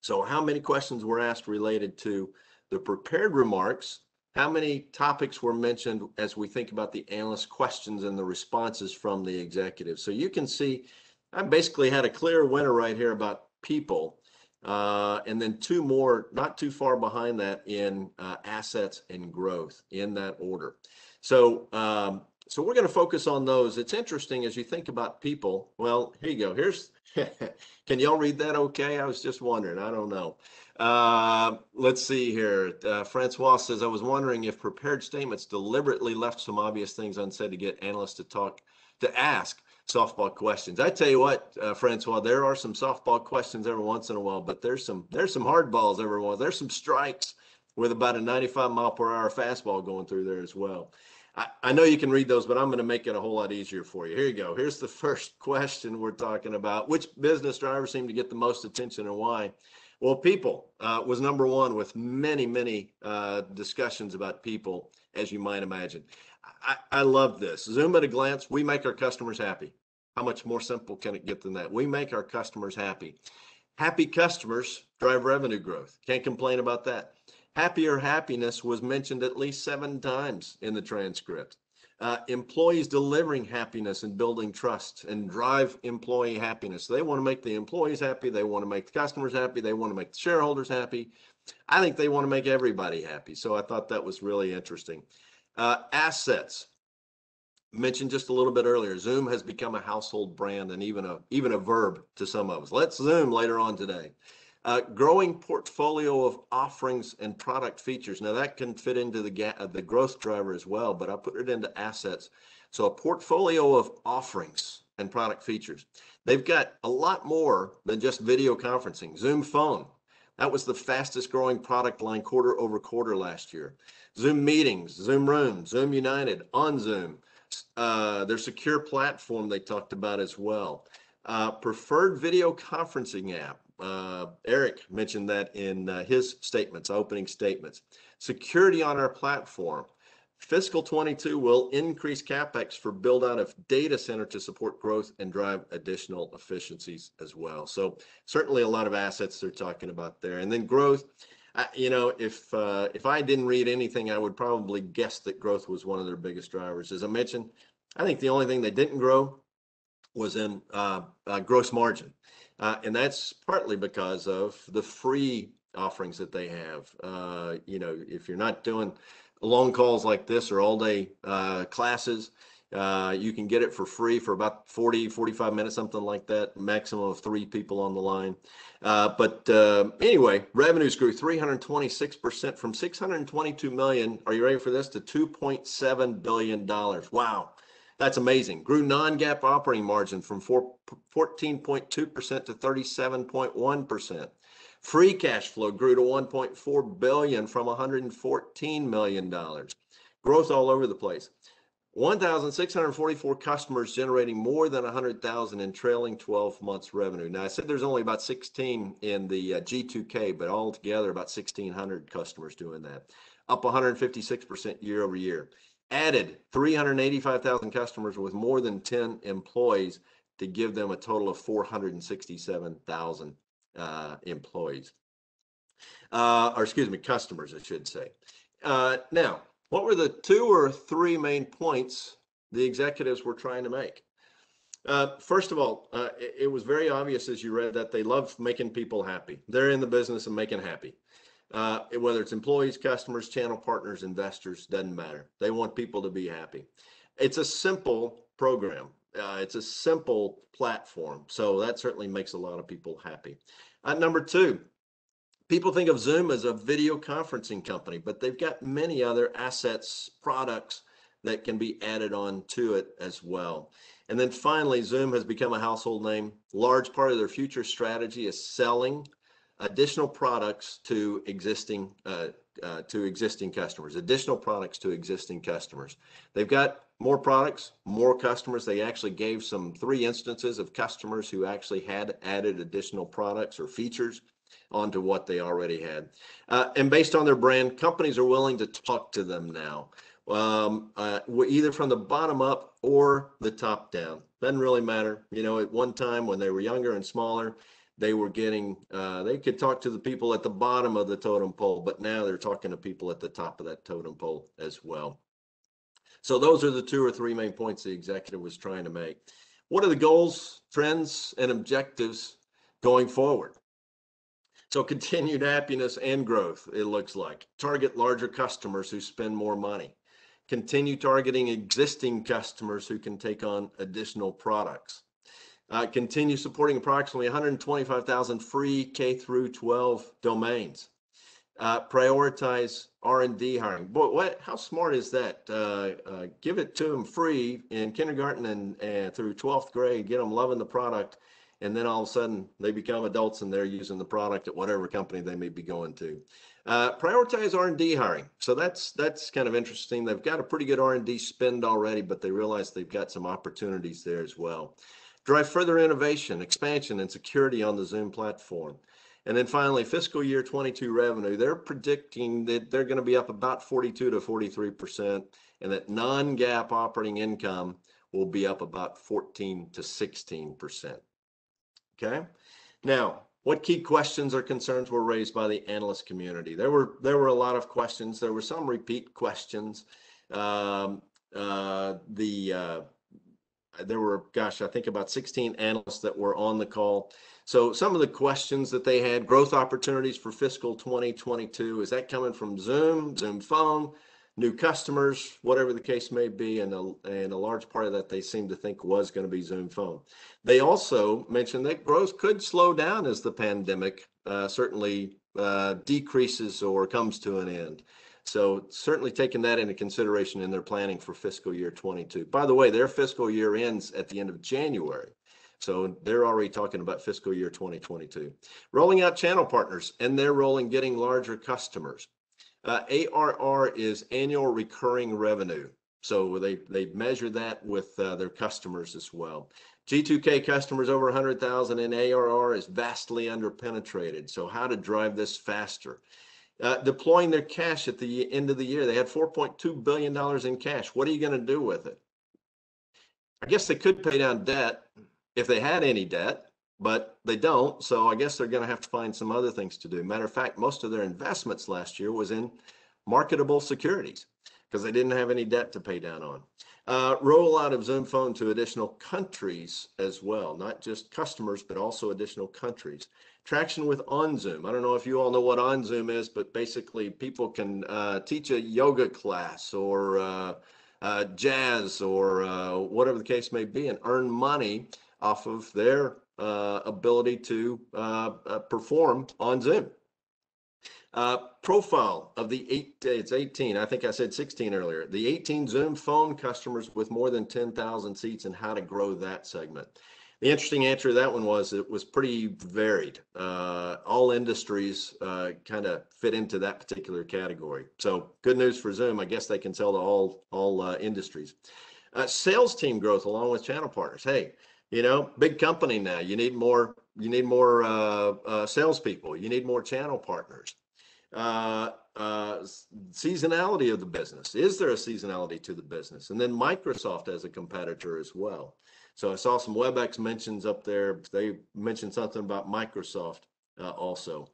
So how many questions were asked related to the prepared remarks? How many topics were mentioned as we think about the analyst questions and the responses from the executive? So you can see I basically had a clear winner right here about people. Uh, and then two more, not too far behind that in uh, assets and growth in that order. So um, so we're going to focus on those. It's interesting as you think about people. Well, here you go. Here's, can y'all read that okay? I was just wondering. I don't know. Uh, let's see here. Francois says, "I was wondering if prepared statements deliberately left some obvious things unsaid to get analysts to talk, to ask softball questions." I tell you what, Francois, there are some softball questions every once in a while, but there's some there's some hard balls every once. There's some strikes with about a 95 mile per hour fastball going through there as well. I, I know you can read those, but I'm going to make it a whole lot easier for you. Here you go. Here's the first question we're talking about. Which business drivers seem to get the most attention and why? Well, people uh, was number one with many, many uh, discussions about people, as you might imagine. I, I love this. Zoom at a glance, we make our customers happy. How much more simple can it get than that? We make our customers happy. Happy customers drive revenue growth. Can't complain about that. Happier happiness was mentioned at least seven times in the transcript. Uh, employees delivering happiness and building trust and drive employee happiness. They want to make the employees happy. They want to make the customers happy. They want to make the shareholders happy. I think they want to make everybody happy. So I thought that was really interesting. Uh, assets mentioned just a little bit earlier. Zoom has become a household brand and even a even a verb to some of us. Let's zoom later on today. Uh, growing portfolio of offerings and product features. Now that can fit into the the growth driver as well, but I put it into assets. So a portfolio of offerings and product features. They've got a lot more than just video conferencing. Zoom Phone, that was the fastest growing product line quarter over quarter last year. Zoom Meetings, Zoom Rooms, Zoom United, OnZoom, uh, their secure platform they talked about as well. Uh, preferred video conferencing app. Uh, Eric mentioned that in uh, his statements, opening statements. Security on our platform. Fiscal 22 will increase capex for build out of data center to support growth and drive additional efficiencies as well. So certainly a lot of assets they're talking about there. And then growth. You know, if uh, if I didn't read anything, I would probably guess that growth was one of their biggest drivers. As I mentioned, I think the only thing they didn't grow was in uh, uh, gross margin, uh, and that's partly because of the free offerings that they have. Uh, you know, if you're not doing long calls like this or all day uh, classes, uh, you can get it for free for about 40, 45 minutes, something like that, maximum of three people on the line. Uh, but uh, anyway, revenues grew 326% from 622 million. Are you ready for this? To 2.7 billion dollars. Wow, that's amazing. Grew non-GAAP operating margin from 14.2% to 37.1%. Free cash flow grew to 1.4 billion from 114 million dollars. Growth all over the place. 1,644 customers generating more than 100,000 in trailing 12 months revenue. Now, I said there's only about 16 in the uh, G2K, but altogether about 1,600 customers doing that, up 156% year over year. Added 385,000 customers with more than 10 employees to give them a total of 467,000 uh, employees. Uh, or excuse me, customers, I should say. Uh, now, what were the two or three main points the executives were trying to make? Uh, first of all, uh, it, it, was very obvious as you read that they love making people happy. They're in the business of making happy. Uh, whether it's employees, customers, channel partners, investors, doesn't matter. They want people to be happy. It's a simple program. Uh, it's a simple platform. So that certainly makes a lot of people happy. Uh, number two, people think of Zoom as a video conferencing company, but they've got many other assets, products that can be added on to it as well. And then finally, Zoom has become a household name. Large part of their future strategy is selling additional products to existing uh, uh, to existing customers. Additional products to existing customers. They've got more products, more customers. They actually gave some three instances of customers who actually had added additional products or features onto what they already had. Uh, and based on their brand, companies are willing to talk to them now, um, uh, either from the bottom up or the top down. Doesn't really matter. You know, at one time when they were younger and smaller, they were getting, uh, they could talk to the people at the bottom of the totem pole, but now they're talking to people at the top of that totem pole as well. So those are the two or three main points the executive was trying to make. What are the goals, trends, and objectives going forward? So continued happiness and growth, it looks like. Target larger customers who spend more money. Continue targeting existing customers who can take on additional products. Uh, continue supporting approximately 125,000 free K through 12 domains. Uh, prioritize R&D hiring. Boy, what? How smart is that? Uh, uh give it to them free in kindergarten and, and through 12th grade. Get them loving the product and then all of a sudden they become adults and they're using the product at whatever company they may be going to. Uh, prioritize R&D hiring. So that's that's kind of interesting. They've got a pretty good R&D spend already, but they realize they've got some opportunities there as well. Drive further innovation, expansion, and security on the Zoom platform. And then finally, fiscal year 22 revenue, they're predicting that they're going to be up about 42 to 43%, and that non-GAAP operating income will be up about 14 to 16%. Okay. Now, what key questions or concerns were raised by the analyst community? There were there were a lot of questions. There were some repeat questions. Um, uh, the uh, there were, gosh, I think about 16 analysts that were on the call. So some of the questions that they had: growth opportunities for fiscal 2022. Is that coming from Zoom, Zoom Phone, new customers, whatever the case may be, and a, and a large part of that they seem to think was going to be Zoom Phone. They also mentioned that growth could slow down as the pandemic uh, certainly uh, decreases or comes to an end. So certainly taking that into consideration in their planning for fiscal year 22. By the way, their fiscal year ends at the end of January. So they're already talking about fiscal year 2022. Rolling out channel partners and they're rolling getting larger customers. Uh, ARR is annual recurring revenue. So they, they measure that with uh, their customers as well. G2K customers over 100,000 in ARR is vastly underpenetrated. So how to drive this faster? Uh, deploying their cash at the end of the year. They had $4.2 billion in cash. What are you going to do with it? I guess they could pay down debt if they had any debt but they don't. So I guess they're going to have to find some other things to do. Matter of fact, most of their investments last year was in marketable securities because they didn't have any debt to pay down on. Uh, rollout of Zoom Phone to additional countries as well, not just customers, but also additional countries. Traction with OnZoom. I don't know if you all know what OnZoom is, but basically people can uh, teach a yoga class or uh, uh jazz or uh, whatever the case may be and earn money off of their ability to uh, uh, perform on Zoom. Uh, profile of the eight, it's 18, I think I said 16 earlier, the 18 Zoom phone customers with more than 10,000 seats and how to grow that segment. The interesting answer to that one was it was pretty varied. Uh, all industries uh, kind of fit into that particular category. So good news for Zoom. I guess they can sell to all all uh, industries. Uh, sales team growth along with channel partners. Hey, you know, big company now. You need more. You need more uh, uh, salespeople. You need more channel partners. Uh, uh, seasonality of the business. Is there a seasonality to the business? And then Microsoft as a competitor as well. So I saw some WebEx mentions up there. They mentioned something about Microsoft uh, also.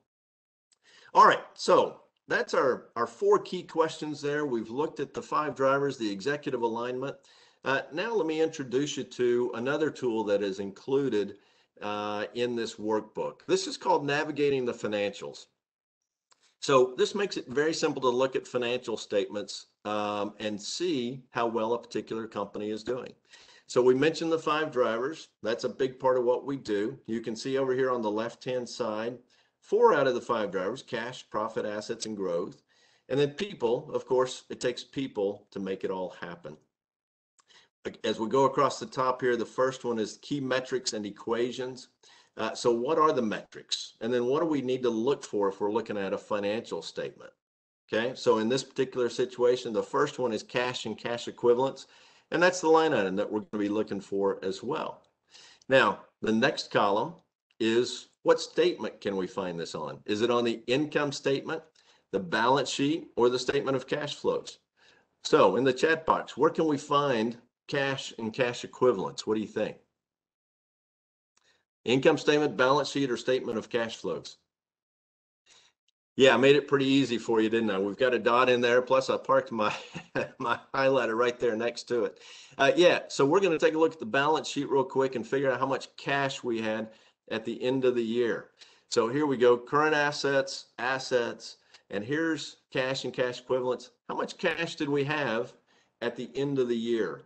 All right, so that's our, our four key questions there. We've looked at the five drivers, the executive alignment, uh, now let me introduce you to another tool that is included uh, in this workbook. This is called Navigating the Financials. So this makes it very simple to look at financial statements um, and see how well a particular company is doing. So we mentioned the five drivers. That's a big part of what we do. You can see over here on the left-hand side, four out of the five drivers, cash, profit, assets, and growth. And then people, of course, it takes people to make it all happen as we go across the top here, the first one is key metrics and equations. Uh, so what are the metrics? And then what do we need to look for if we're looking at a financial statement? Okay, so in this particular situation, the first one is cash and cash equivalents. And that's the line item that we're going to be looking for as well. Now, the next column is what statement can we find this on? Is it on the income statement, the balance sheet, or the statement of cash flows? So in the chat box, where can we find cash and cash equivalents. What do you think? Income statement, balance sheet, or statement of cash flows? Yeah, I made it pretty easy for you, didn't I? We've got a dot in there. Plus, I parked my my highlighter right there next to it. Uh, yeah, so we're going to take a look at the balance sheet real quick and figure out how much cash we had at the end of the year. So here we go, current assets, assets, and here's cash and cash equivalents. How much cash did we have at the end of the year?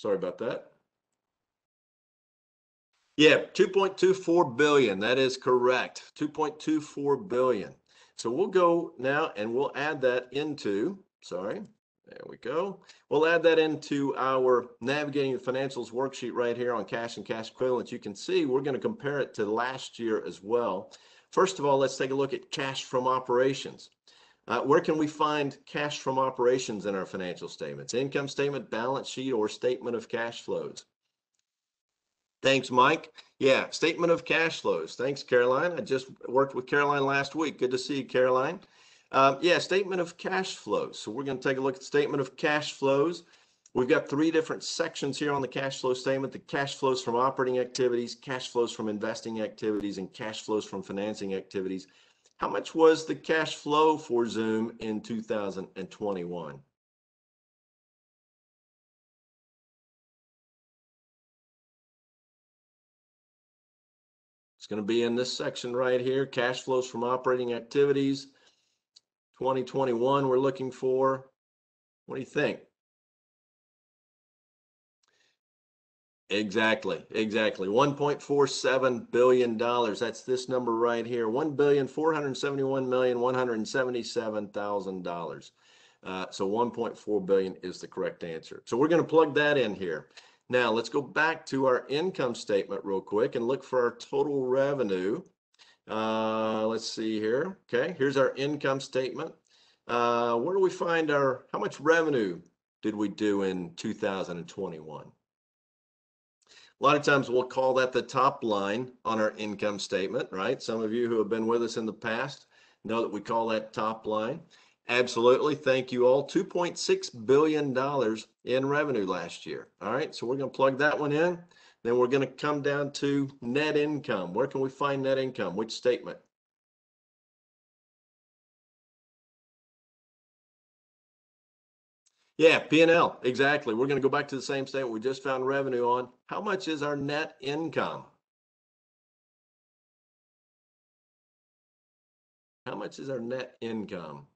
Sorry about that. Yeah, 2.24 billion. That is correct. 2.24 billion. So we'll go now and we'll add that into, sorry, There we go. We'll add that into our navigating the financials worksheet right here on cash and cash equivalents. You can see we're going to compare it to last year as well. First of all, let's take a look at cash from operations. Uh, where can we find cash from operations in our financial statements? Income statement, balance sheet, or statement of cash flows? Thanks, Mike. Yeah, statement of cash flows. Thanks, Caroline. I just worked with Caroline last week. Good to see you, Caroline. Um, yeah, statement of cash flows. So we're going to take a look at statement of cash flows. We've got three different sections here on the cash flow statement. The cash flows from operating activities, cash flows from investing activities, and cash flows from financing activities. How much was the cash flow for Zoom in 2021? It's going to be in this section right here, cash flows from operating activities. 2021 we're looking for. What do you think? Exactly, exactly. $1.47 billion. That's this number right here. $1,471,177,000. Uh, so 1.4 billion is the correct answer. So we're going to plug that in here. Now let's go back to our income statement real quick and look for our total revenue. Uh, let's see here. Okay, here's our income statement. Uh, where do we find our, how much revenue did we do in 2021? A lot of times we'll call that the top line on our income statement, right? Some of you who have been with us in the past know that we call that top line. Absolutely. Thank you all. $2.6 billion in revenue last year. All right. So we're going to plug that one in. Then we're going to come down to net income. Where can we find net income? Which statement? Yeah, P&L, exactly. We're going to go back to the same statement we just found revenue on. How much is our net income? How much is our net income?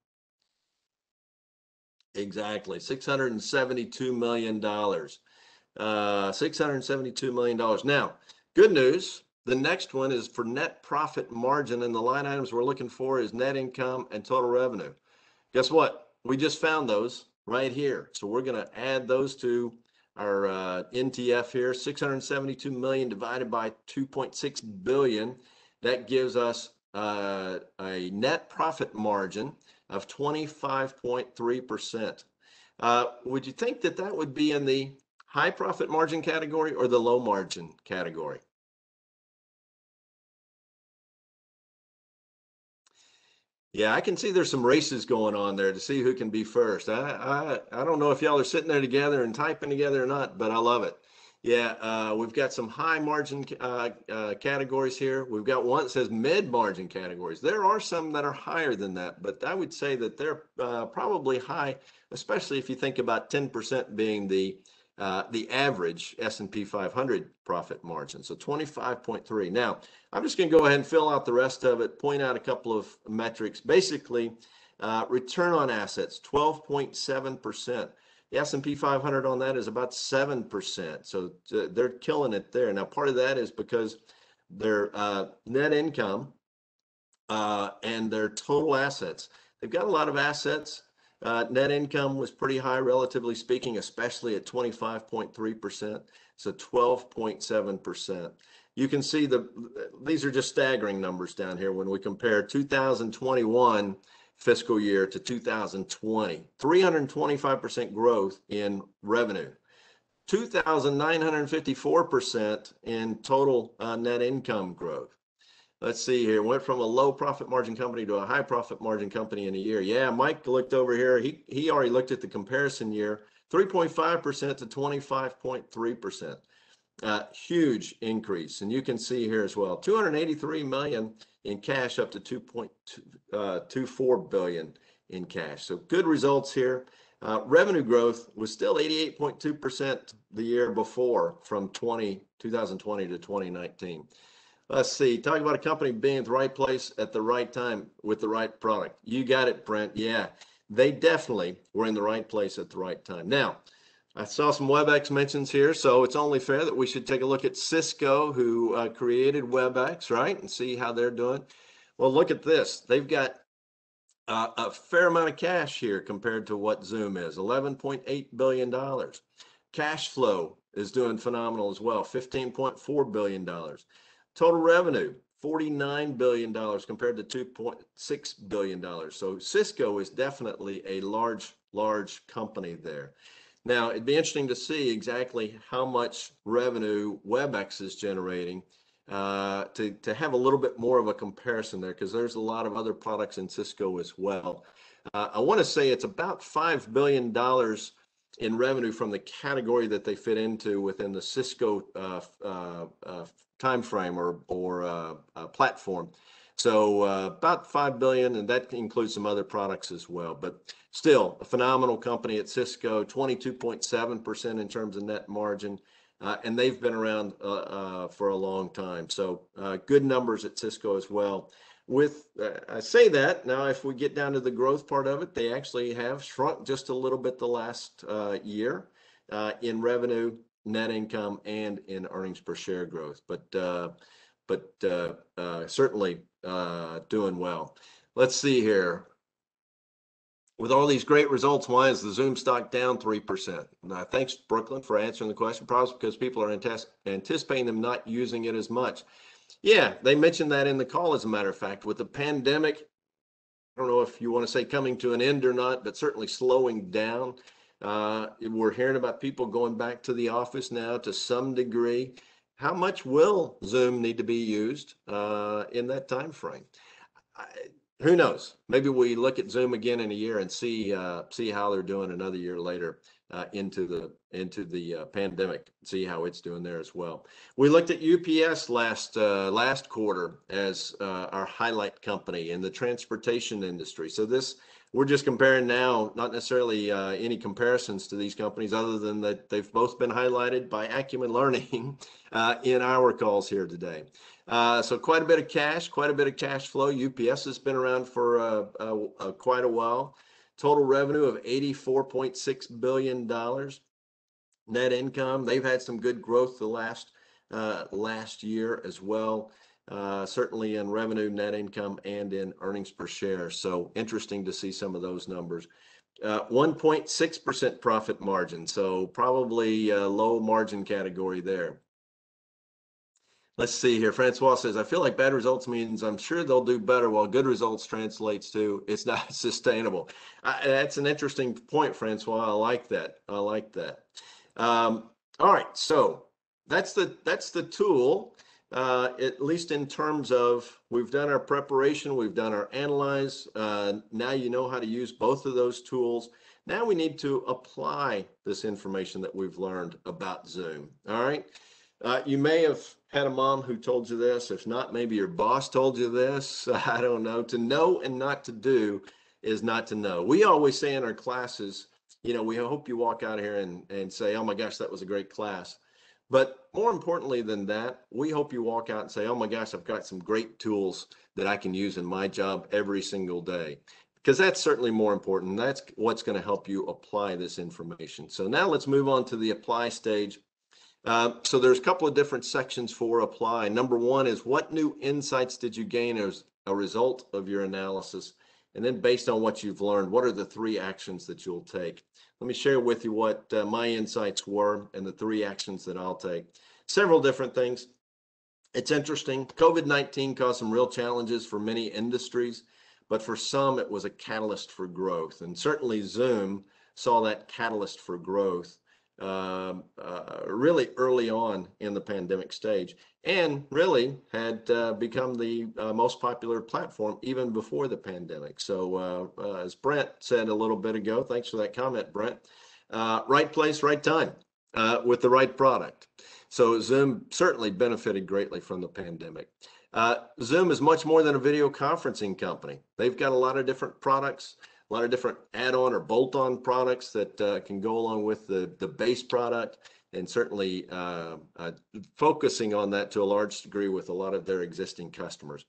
Exactly, $672 million. Uh, $672 million. Now, good news. The next one is for net profit margin, and the line items we're looking for is net income and total revenue. Guess what? We just found those right here. So we're going to add those to our uh, NTF here, 672 million divided by 2.6 billion. That gives us uh, a net profit margin of 25.3%. Uh, would you think that that would be in the high profit margin category or the low margin category? Yeah, I can see there's some races going on there to see who can be first. I I, I don't know if y'all are sitting there together and typing together or not, but I love it. Yeah, uh, we've got some high margin uh, uh, categories here. We've got one that says mid margin categories. There are some that are higher than that, but I would say that they're uh, probably high, especially if you think about 10% being the uh, the average S&P 500 profit margin. So 25.3. Now, I'm just going to go ahead and fill out the rest of it, point out a couple of metrics. Basically, uh, return on assets, 12.7%. The S&P 500 on that is about 7%. So uh, they're killing it there. Now, part of that is because their uh, net income and their total assets, they've got a lot of assets uh, net income was pretty high, relatively speaking, especially at 25.3%, so 12.7%. You can see the these are just staggering numbers down here when we compare 2021 fiscal year to 2020. 325% growth in revenue. 2,954% in total uh, net income growth let's see here. Went from a low profit margin company to a high profit margin company in a year. Yeah, Mike looked over here. He he already looked at the comparison year. 3.5% to 25.3%. Uh, huge increase. And you can see here as well, 283 million in cash up to 2.24 uh, billion in cash. So good results here. Uh, revenue growth was still 88.2% the year before from 20, 2020 to 2019. Let's see. Talk about a company being at the right place at the right time with the right product. You got it, Brent. Yeah, they definitely were in the right place at the right time. Now, I saw some WebEx mentions here, so it's only fair that we should take a look at Cisco, who uh, created WebEx, right, and see how they're doing. Well, look at this. They've got Uh, a fair amount of cash here compared to what Zoom is, $11.8 billion. Cash flow is doing phenomenal as well, $15.4 billion. Total revenue, $49 billion compared to $2.6 billion. So Cisco is definitely a large, large company there. Now, it'd be interesting to see exactly how much revenue WebEx is generating uh, to, to have a little bit more of a comparison there because there's a lot of other products in Cisco as well. Uh, I want to say it's about $5 billion in revenue from the category that they fit into within the Cisco uh, uh, timeframe or, or uh, uh, platform. So uh, about 5 billion, and that includes some other products as well. But still, a phenomenal company at Cisco, 22.7% in terms of net margin. Uh, and they've been around uh, for a long time. So good numbers at Cisco as well with I say that now if we get down to the growth part of it, they actually have shrunk just a little bit the last year in revenue, net income, and in earnings per share growth. But uh, but uh, uh, certainly uh, doing well. Let's see here. With all these great results, why is the Zoom stock down 3%? Now, thanks, Brooklyn, for answering the question. Probably because people are anticipating them not using it as much. Yeah, they mentioned that in the call, as a matter of fact, with the pandemic. I don't know if you want to say coming to an end or not, but certainly slowing down. Uh, we're hearing about people going back to the office now to some degree. How much will Zoom need to be used uh, in that time frame? I, who knows? Maybe we look at Zoom again in a year and see uh, see how they're doing another year later uh, into the into the uh, pandemic. See how it's doing there as well. We looked at UPS last uh, last quarter as our highlight company in the transportation industry. So this we're just comparing now, not necessarily uh, any comparisons to these companies, other than that they've both been highlighted by Acumen Learning uh, in our calls here today. so quite a bit of cash, quite a bit of cash flow. UPS has been around for quite a while. Total revenue of $84.6 billion. Net income, they've had some good growth the last uh, last year as well. Uh, certainly in revenue, net income, and in earnings per share. So interesting to see some of those numbers. 1.6% uh, profit margin, so probably a low margin category there. Let's see here. Francois says, I feel like bad results means I'm sure they'll do better, while good results translates to it's not sustainable. I, that's an interesting point, Francois. I like that. I like that. Um, all right, so that's the that's the tool. Uh, at least in terms of we've done our preparation, we've done our analyze. Uh, now you know how to use both of those tools. Now we need to apply this information that we've learned about Zoom. All right. Uh, you may have had a mom who told you this. If not, maybe your boss told you this. I don't know. To know and not to do is not to know. We always say in our classes, you know, we hope you walk out of here and, and say, oh my gosh, that was a great class. But more importantly than that, we hope you walk out and say, oh my gosh, I've got some great tools that I can use in my job every single day. Because that's certainly more important. That's what's going to help you apply this information. So now let's move on to the apply stage. Uh, so there's a couple of different sections for apply. Number one is what new insights did you gain as a result of your analysis? And then based on what you've learned, what are the three actions that you'll take? Let me share with you what uh, my insights were and the three actions that I'll take. Several different things. It's interesting. COVID-19 caused some real challenges for many industries, but for some it was a catalyst for growth. And certainly Zoom saw that catalyst for growth um, uh, really early on in the pandemic stage and really had uh, become the uh, most popular platform even before the pandemic. So uh, uh, as Brent said a little bit ago, thanks for that comment, Brent, uh, right place, right time with the right product. So Zoom certainly benefited greatly from the pandemic. Zoom is much more than a video conferencing company. They've got a lot of different products a lot of different add-on or bolt-on products that uh, can go along with the, the base product and certainly uh, uh, focusing on that to a large degree with a lot of their existing customers.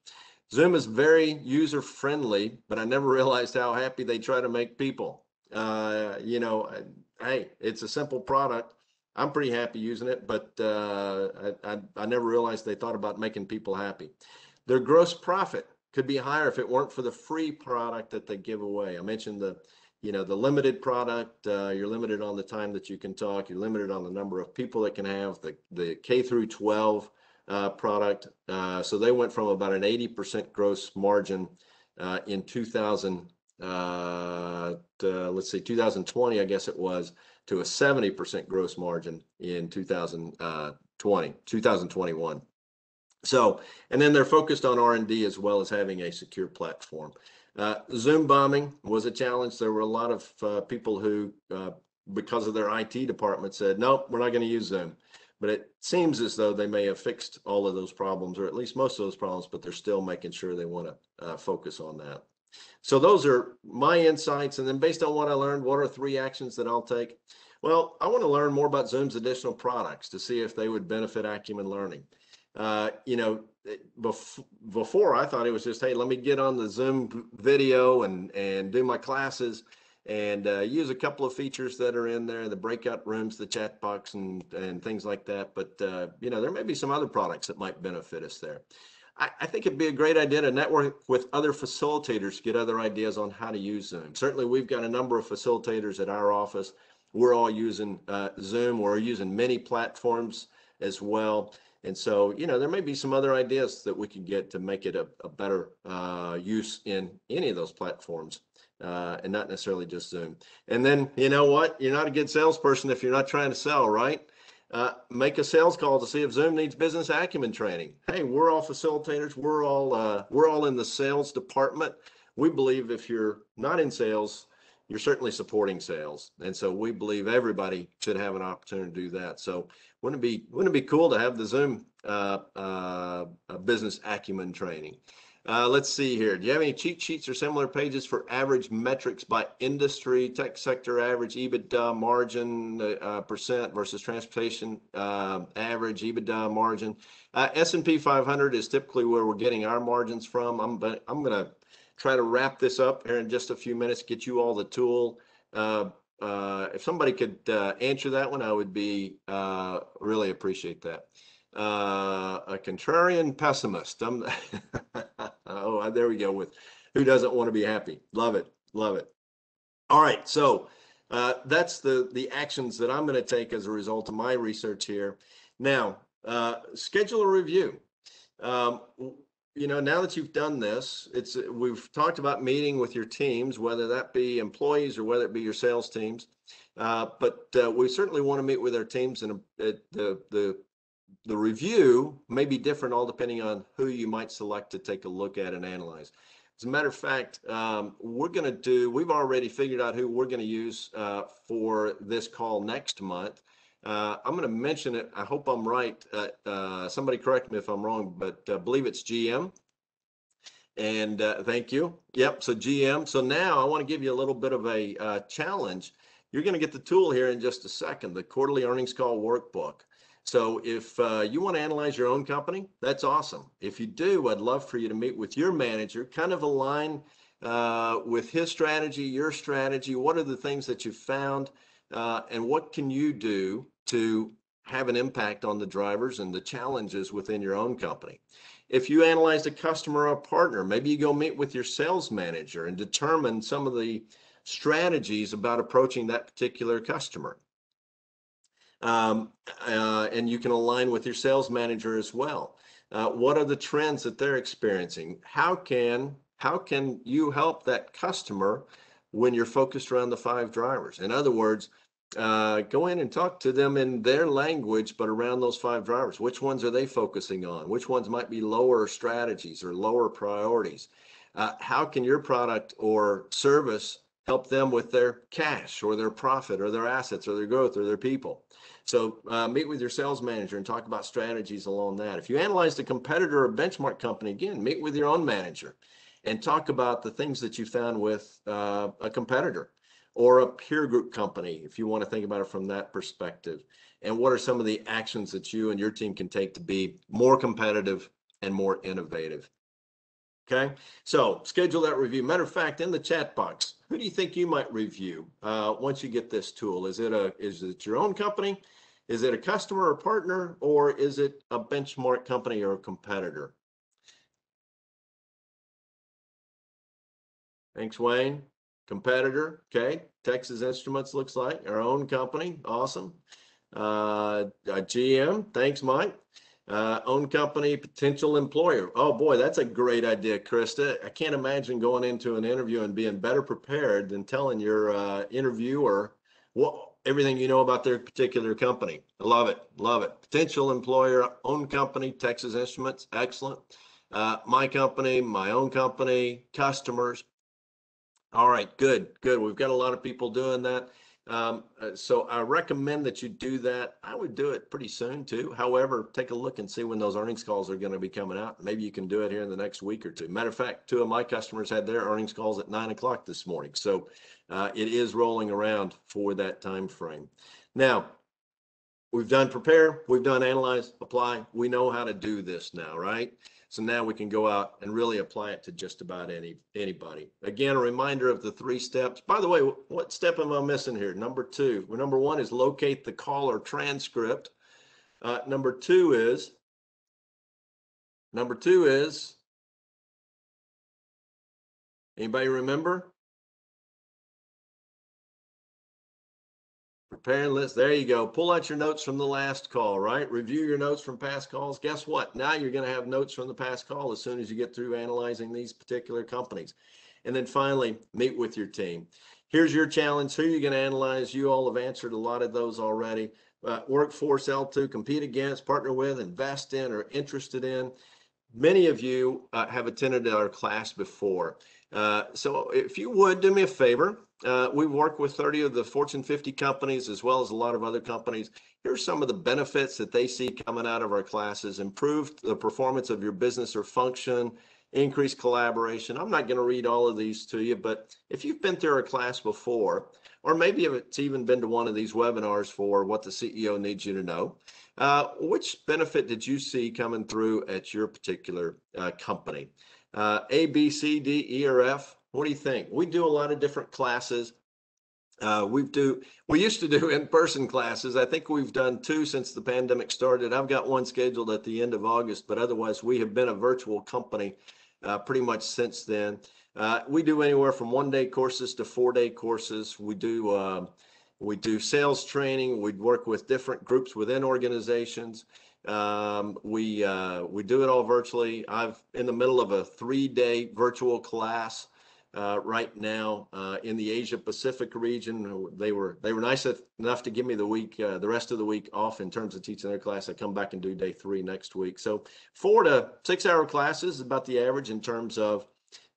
Zoom is very user-friendly, but I never realized how happy they try to make people. Uh, you know, hey, it's a simple product. I'm pretty happy using it, but uh, I, I, I never realized they thought about making people happy. Their gross profit could be higher if it weren't for the free product that they give away. I mentioned the, you know, the limited product. Uh, you're limited on the time that you can talk. You're limited on the number of people that can have the the K through 12 uh, product. Uh, so they went from about an 80% gross margin uh, in 2000. Uh, let's see, 2020, I guess it was, to a 70% gross margin in 2020, 2021. So, and then they're focused on R&D as well as having a secure platform. Uh, Zoom bombing was a challenge. There were a lot of uh, people who, uh, because of their IT department, said, nope, we're not going to use Zoom. But it seems as though they may have fixed all of those problems, or at least most of those problems, but they're still making sure they want to uh, focus on that. So those are my insights. And then based on what I learned, what are three actions that I'll take? Well, I want to learn more about Zoom's additional products to see if they would benefit Acumen Learning. Uh, you know, before I thought it was just, hey, let me get on the Zoom video and and do my classes and uh, use a couple of features that are in there, the breakout rooms, the chat box, and and things like that. But uh, you know, there may be some other products that might benefit us there. I, think it'd be a great idea to network with other facilitators to get other ideas on how to use Zoom. Certainly, we've got a number of facilitators at our office. We're all using uh, Zoom. We're using many platforms as well. And so, you know, there may be some other ideas that we could get to make it a, a better uh, use in any of those platforms uh, and not necessarily just Zoom. And then, you know what? You're not a good salesperson if you're not trying to sell, right? Uh, make a sales call to see if Zoom needs business acumen training. Hey, we're all facilitators. We're all uh, we're all in the sales department. We believe if you're not in sales, you're certainly supporting sales. And so we believe everybody should have an opportunity to do that. So wouldn't it be wouldn't it be cool to have the Zoom uh, uh, business acumen training? Uh, let's see here. Do you have any cheat sheets or similar pages for average metrics by industry, tech sector average EBITDA margin uh, percent versus transportation uh, average EBITDA margin? Uh, S&P 500 is typically where we're getting our margins from. I'm I'm going to try to wrap this up here in just a few minutes, get you all the tool. Uh, uh, if somebody could uh, answer that one, I would be uh, really appreciate that. Uh, a contrarian pessimist. I'm, oh, there we go with who doesn't want to be happy. Love it, love it. All right, so uh, that's the the actions that I'm going to take as a result of my research here. Now, schedule a review. Um, you know, now that you've done this, it's we've talked about meeting with your teams, whether that be employees or whether it be your sales teams. Uh, but uh, we certainly want to meet with our teams, and uh, the the the review may be different all depending on who you might select to take a look at and analyze. As a matter of fact, um, we're going to do. We've already figured out who we're going to use uh, for this call next month. Uh, I'm going to mention it. I hope I'm right. Uh, uh, somebody correct me if I'm wrong, but I believe it's GM. And uh, thank you. Yep. So GM. So now I want to give you a little bit of a uh, challenge. You're going to get the tool here in just a second, the quarterly earnings call workbook. So if uh, you want to analyze your own company, that's awesome. If you do, I'd love for you to meet with your manager, kind of align with his strategy, your strategy. What are the things that you've found? Uh, and what can you do to have an impact on the drivers and the challenges within your own company. If you analyze a customer or a partner, maybe you go meet with your sales manager and determine some of the strategies about approaching that particular customer. Um, uh, and you can align with your sales manager as well. Uh, what are the trends that they're experiencing? How can how can you help that customer when you're focused around the five drivers? In other words, uh, go in and talk to them in their language, but around those five drivers. Which ones are they focusing on? Which ones might be lower strategies or lower priorities? Uh, how can your product or service help them with their cash or their profit or their assets or their growth or their people? So uh, meet with your sales manager and talk about strategies along that. If you analyze the competitor or benchmark company, again, meet with your own manager and talk about the things that you found with uh, a competitor or a peer group company, if you want to think about it from that perspective? And what are some of the actions that you and your team can take to be more competitive and more innovative? Okay, so schedule that review. Matter of fact, in the chat box, who do you think you might review uh, once you get this tool? Is it a is it your own company? Is it a customer or partner, or is it a benchmark company or a competitor? Thanks, Wayne. Competitor, okay. Texas Instruments looks like our own company. Awesome. Uh, GM, thanks, Mike. Uh, own company, potential employer. Oh boy, that's a great idea, Krista. I can't imagine going into an interview and being better prepared than telling your uh, interviewer what everything you know about their particular company. I love it, love it. Potential employer, own company, Texas Instruments, excellent. Uh, my company, my own company, customers. All right, good, good. We've got a lot of people doing that. Um, uh, so I recommend that you do that. I would do it pretty soon too. However, take a look and see when those earnings calls are going to be coming out. Maybe you can do it here in the next week or two. Matter of fact, two of my customers had their earnings calls at nine o'clock this morning. So uh, it is rolling around for that time frame. Now, we've done prepare, we've done analyze, apply. We know how to do this now, right? So now we can go out and really apply it to just about any anybody. Again, a reminder of the three steps. By the way, what step am I missing here? Number two. Well, number one is locate the call or transcript. Uh, number two is number two is anybody remember? List. There you go. Pull out your notes from the last call, right? Review your notes from past calls. Guess what? Now you're going to have notes from the past call as soon as you get through analyzing these particular companies. And then finally, meet with your team. Here's your challenge. Who are you going to analyze? You all have answered a lot of those already. Uh, workforce L2, compete against, partner with, invest in, or interested in. Many of you uh, have attended our class before. Uh, so if you would do me a favor, uh, we work with 30 of the Fortune 50 companies as well as a lot of other companies. Here's some of the benefits that they see coming out of our classes. Improved the performance of your business or function, increased collaboration. I'm not going to read all of these to you, but if you've been through a class before, or maybe if it's even been to one of these webinars for what the CEO needs you to know, uh, which benefit did you see coming through at your particular uh, company? Uh, a, B, C, D, E, or F. What do you think? We do a lot of different classes. Uh, we do. We used to do in-person classes. I think we've done two since the pandemic started. I've got one scheduled at the end of August, but otherwise we have been a virtual company uh, pretty much since then. Uh, we do anywhere from one-day courses to four-day courses. We do. Uh, we do sales training. We work with different groups within organizations. Um, we uh, we do it all virtually. I've in the middle of a three-day virtual class uh, right now uh, in the Asia Pacific region. They were they were nice enough to give me the week uh, the rest of the week off in terms of teaching their class. I come back and do day three next week. So four to six hour classes is about the average in terms of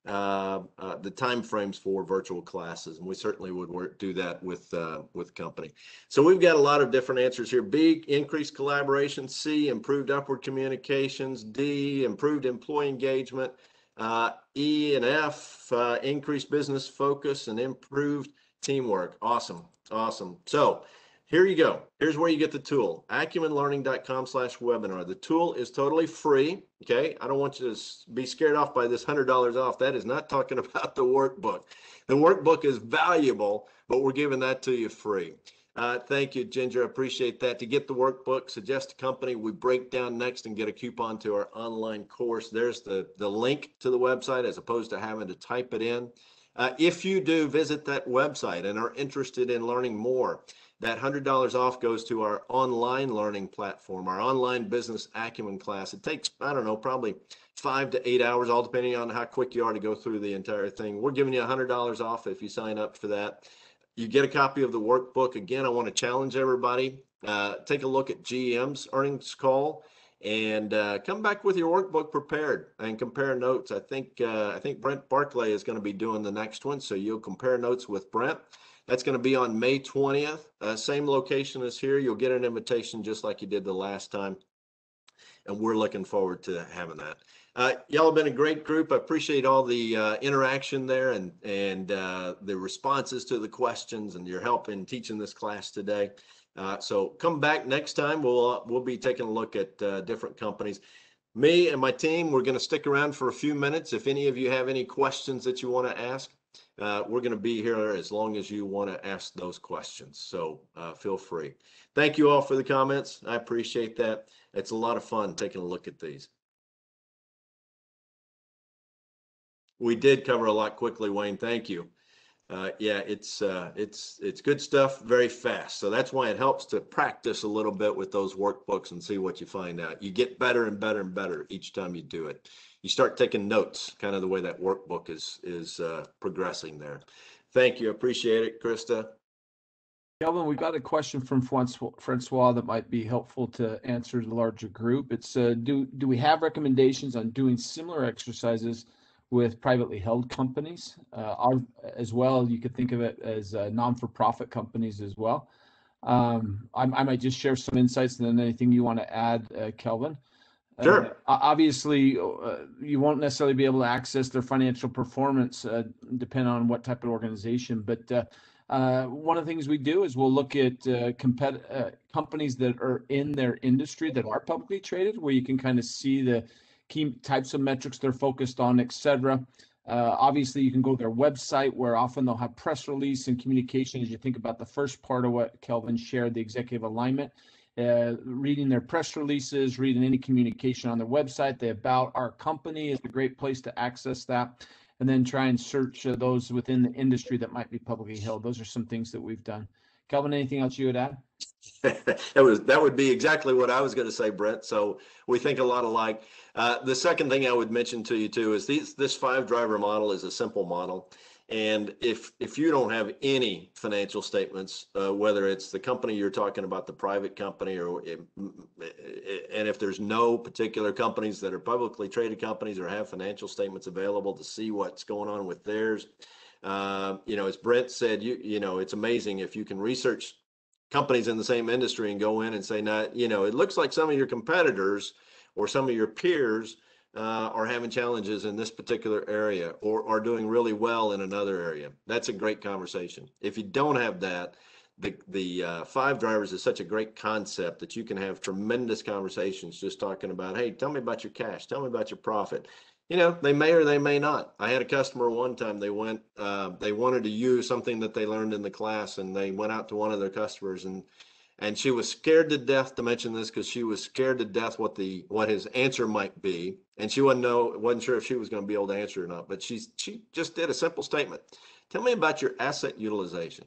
uh, uh, the time frames for virtual classes, and we certainly would work, do that with uh, with company. So we've got a lot of different answers here. B, increased collaboration. C, improved upward communications. D, improved employee engagement. Uh, e and F, uh, increased business focus and improved teamwork. Awesome, awesome. So here you go. Here's where you get the tool. acumenlearning.com slash webinar. The tool is totally free. Okay. I don't want you to be scared off by this $100 off. That is not talking about the workbook. The workbook is valuable, but we're giving that to you free. Uh, thank you, Ginger. I appreciate that. To get the workbook, suggest a company we break down next and get a coupon to our online course. There's the, the link to the website as opposed to having to type it in. Uh, if you do visit that website and are interested in learning more, that $100 off goes to our online learning platform, our online business acumen class. It takes, I don't know, probably five to eight hours, all depending on how quick you are to go through the entire thing. We're giving you $100 off if you sign up for that. You get a copy of the workbook. Again, I want to challenge everybody. Uh, take a look at GM's earnings call and uh, come back with your workbook prepared and compare notes. I think uh, I think Brent Barclay is going to be doing the next one, so you'll compare notes with Brent. That's going to be on May 20th. Uh, same location as here. You'll get an invitation just like you did the last time. And we're looking forward to having that. Uh, y'all have been a great group. I appreciate all the uh, interaction there and and uh, the responses to the questions and your help in teaching this class today. Uh, so come back next time. We'll uh, we'll be taking a look at uh, different companies. Me and my team, we're going to stick around for a few minutes. If any of you have any questions that you want to ask, we're going to be here as long as you want to ask those questions. So feel free. Thank you all for the comments. I appreciate that. It's a lot of fun taking a look at these. We did cover a lot quickly, Wayne. Thank you. Uh, yeah, it's uh, it's it's good stuff, very fast. So that's why it helps to practice a little bit with those workbooks and see what you find out. You get better and better and better each time you do it. You start taking notes, kind of the way that workbook is is uh, progressing there. Thank you, appreciate it, Krista. Kelvin, we've got a question from Francois Francois that might be helpful to answer the larger group. It's uh, do do we have recommendations on doing similar exercises with privately held companies? Uh, our, as well, you could think of it as uh, non-for-profit companies as well. Um, I, I might just share some insights and then anything you want to add, uh, Kelvin. Uh, Sure. obviously, uh, you won't necessarily be able to access their financial performance, uh, depending on what type of organization. But uh, uh, one of the things we do is we'll look at uh, compet- uh, companies that are in their industry that are publicly traded, where you can kind of see the key types of metrics they're focused on, et cetera. Uh, obviously, you can go to their website where often they'll have press release and communication as you think about the first part of what Kelvin shared, the executive alignment. Uh, reading their press releases, reading any communication on their website. The About Our Company is a great place to access that. And then try and search uh, those within the industry that might be publicly held. Those are some things that we've done. Kelvin, anything else you would add? that was that would be exactly what I was going to say, Brent. So we think a lot alike. Uh, the second thing I would mention to you too is these this five driver model is a simple model, and if if you don't have any financial statements, uh, whether it's the company you're talking about, the private company, or and if there's no particular companies that are publicly traded companies or have financial statements available to see what's going on with theirs. Uh, you know, as Brent said, you you know, it's amazing if you can research companies in the same industry and go in and say, "Not, you know, it looks like some of your competitors or some of your peers uh, are having challenges in this particular area or are doing really well in another area." That's a great conversation. If you don't have that, the the uh, five drivers is such a great concept that you can have tremendous conversations just talking about, "Hey, tell me about your cash. Tell me about your profit." You know they may or they may not. I had a customer one time they went uh, they wanted to use something that they learned in the class and they went out to one of their customers and and she was scared to death to mention this because she was scared to death what the what his answer might be and she wasn't know wasn't sure if she was going to be able to answer or not but she she just did a simple statement. Tell me about your asset utilization.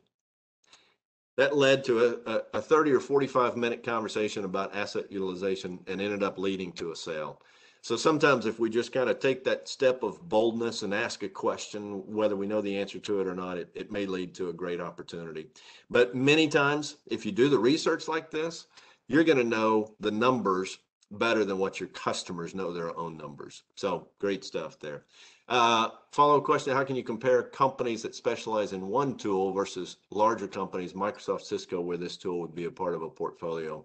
That led to a, a, a 30 or 45 minute conversation about asset utilization and ended up leading to a sale so sometimes if we just kind of take that step of boldness and ask a question, whether we know the answer to it or not, it, it may lead to a great opportunity. But many times, if you do the research like this, you're going to know the numbers better than what your customers know their own numbers. So great stuff there. Uh, follow up question How can you compare companies that specialize in one tool versus larger companies, Microsoft, Cisco, where this tool would be a part of a portfolio?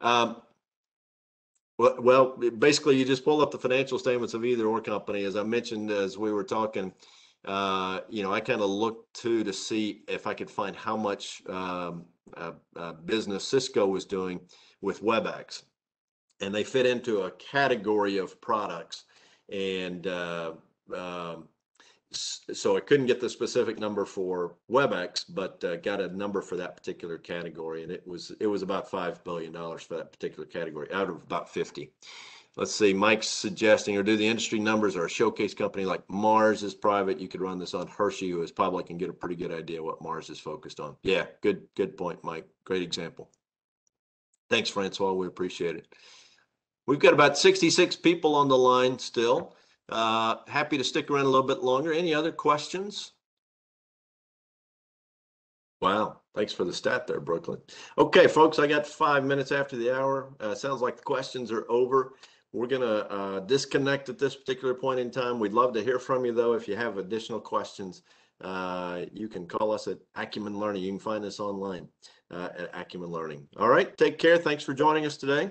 Um, well, basically, you just pull up the financial statements of either or company. As I mentioned, as we were talking, uh, you know, I kind of looked too to see if I could find how much um, uh, uh, business Cisco was doing with WebEx, and they fit into a category of products. And uh, um, so I couldn't get the specific number for WebEx, but uh, got a number for that particular category, and it was it was about five billion dollars for that particular category out of about fifty. Let's see, Mike's suggesting, or do the industry numbers or a showcase company like Mars is private? You could run this on Hershey, who is public, and get a pretty good idea what Mars is focused on. Yeah, good good point, Mike. Great example. Thanks, Francois. We appreciate it. We've got about 66 people on the line still. Uh, happy to stick around a little bit longer. Any other questions? Wow, thanks for the stat there, Brooklyn. Okay, folks, I got five minutes after the hour. Uh, sounds like the questions are over. We're going to uh, disconnect at this particular point in time. We'd love to hear from you, though. If you have additional questions, uh, you can call us at Acumen Learning. You can find us online uh, at Acumen Learning. All right, take care. Thanks for joining us today.